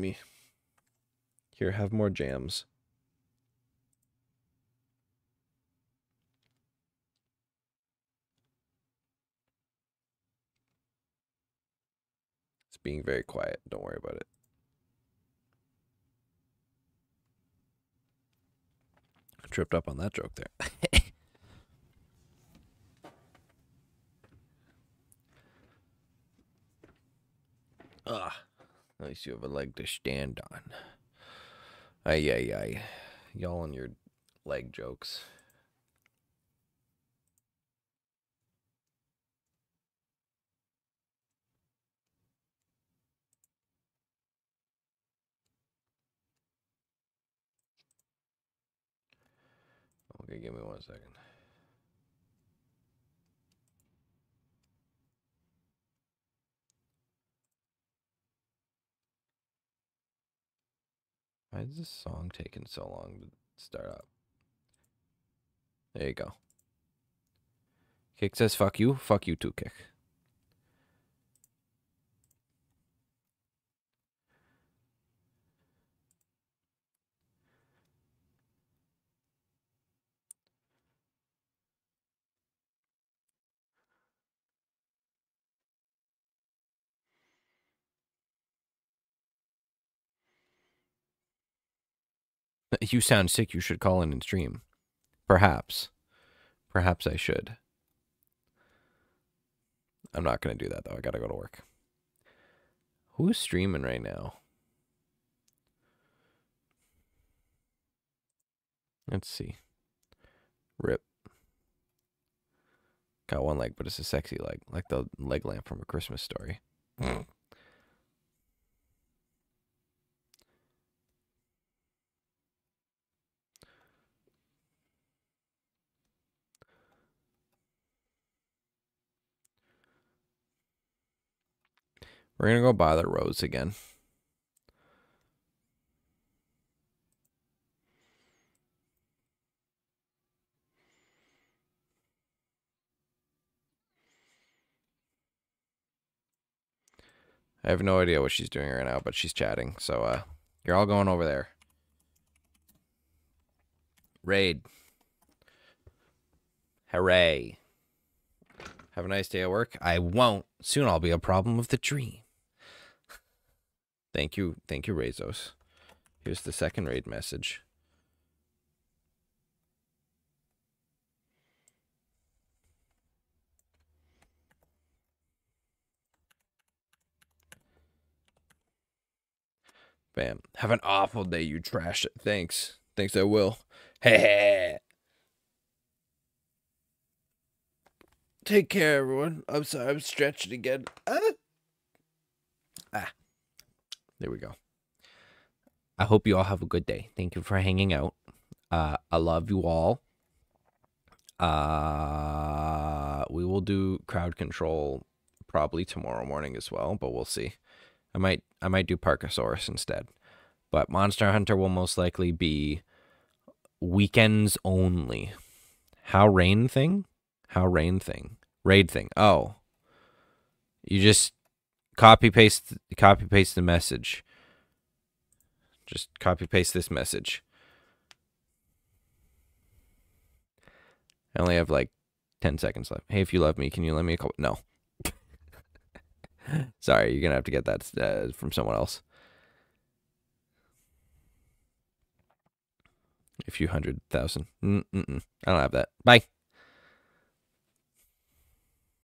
Me. Here, have more jams. It's being very quiet. Don't worry about it. Tripped up on that joke there. Ugh. At least you have a leg to stand on. Ay, ay, ay. Y'all and your leg jokes. Okay, give me one second. Why is this song taking so long to start up? There you go. Kick says fuck you. Fuck you too, Kick. You sound sick. You should call in and stream. Perhaps. Perhaps I should. I'm not going to do that, though. I got to go to work. Who's streaming right now? Let's see. Rip. Got one leg, but it's a sexy leg, like the leg lamp from a Christmas story. We're gonna go buy the Rose again. I have no idea what she's doing right now, but she's chatting. So uh you're all going over there. Raid. Hooray. Have a nice day at work. I won't. Soon I'll be a problem of the dream. Thank you. Thank you, Razos. Here's the second raid message. Bam. Have an awful day, you trash. It. Thanks. Thanks, I will. Hey. Take care, everyone. I'm sorry, I'm stretching again. Ah. There we go. I hope you all have a good day. Thank you for hanging out. Uh, I love you all. Uh, we will do crowd control probably tomorrow morning as well, but we'll see. I might I might do Parkasaurus instead. But Monster Hunter will most likely be weekends only. How rain thing? How rain thing? Raid thing. Oh. You just copy paste copy paste the message. Just copy paste this message. I only have like 10 seconds left. Hey, if you love me, can you let me a call? No. Sorry, you're going to have to get that uh, from someone else. A few hundred thousand. Mm -mm -mm. I don't have that. Bye.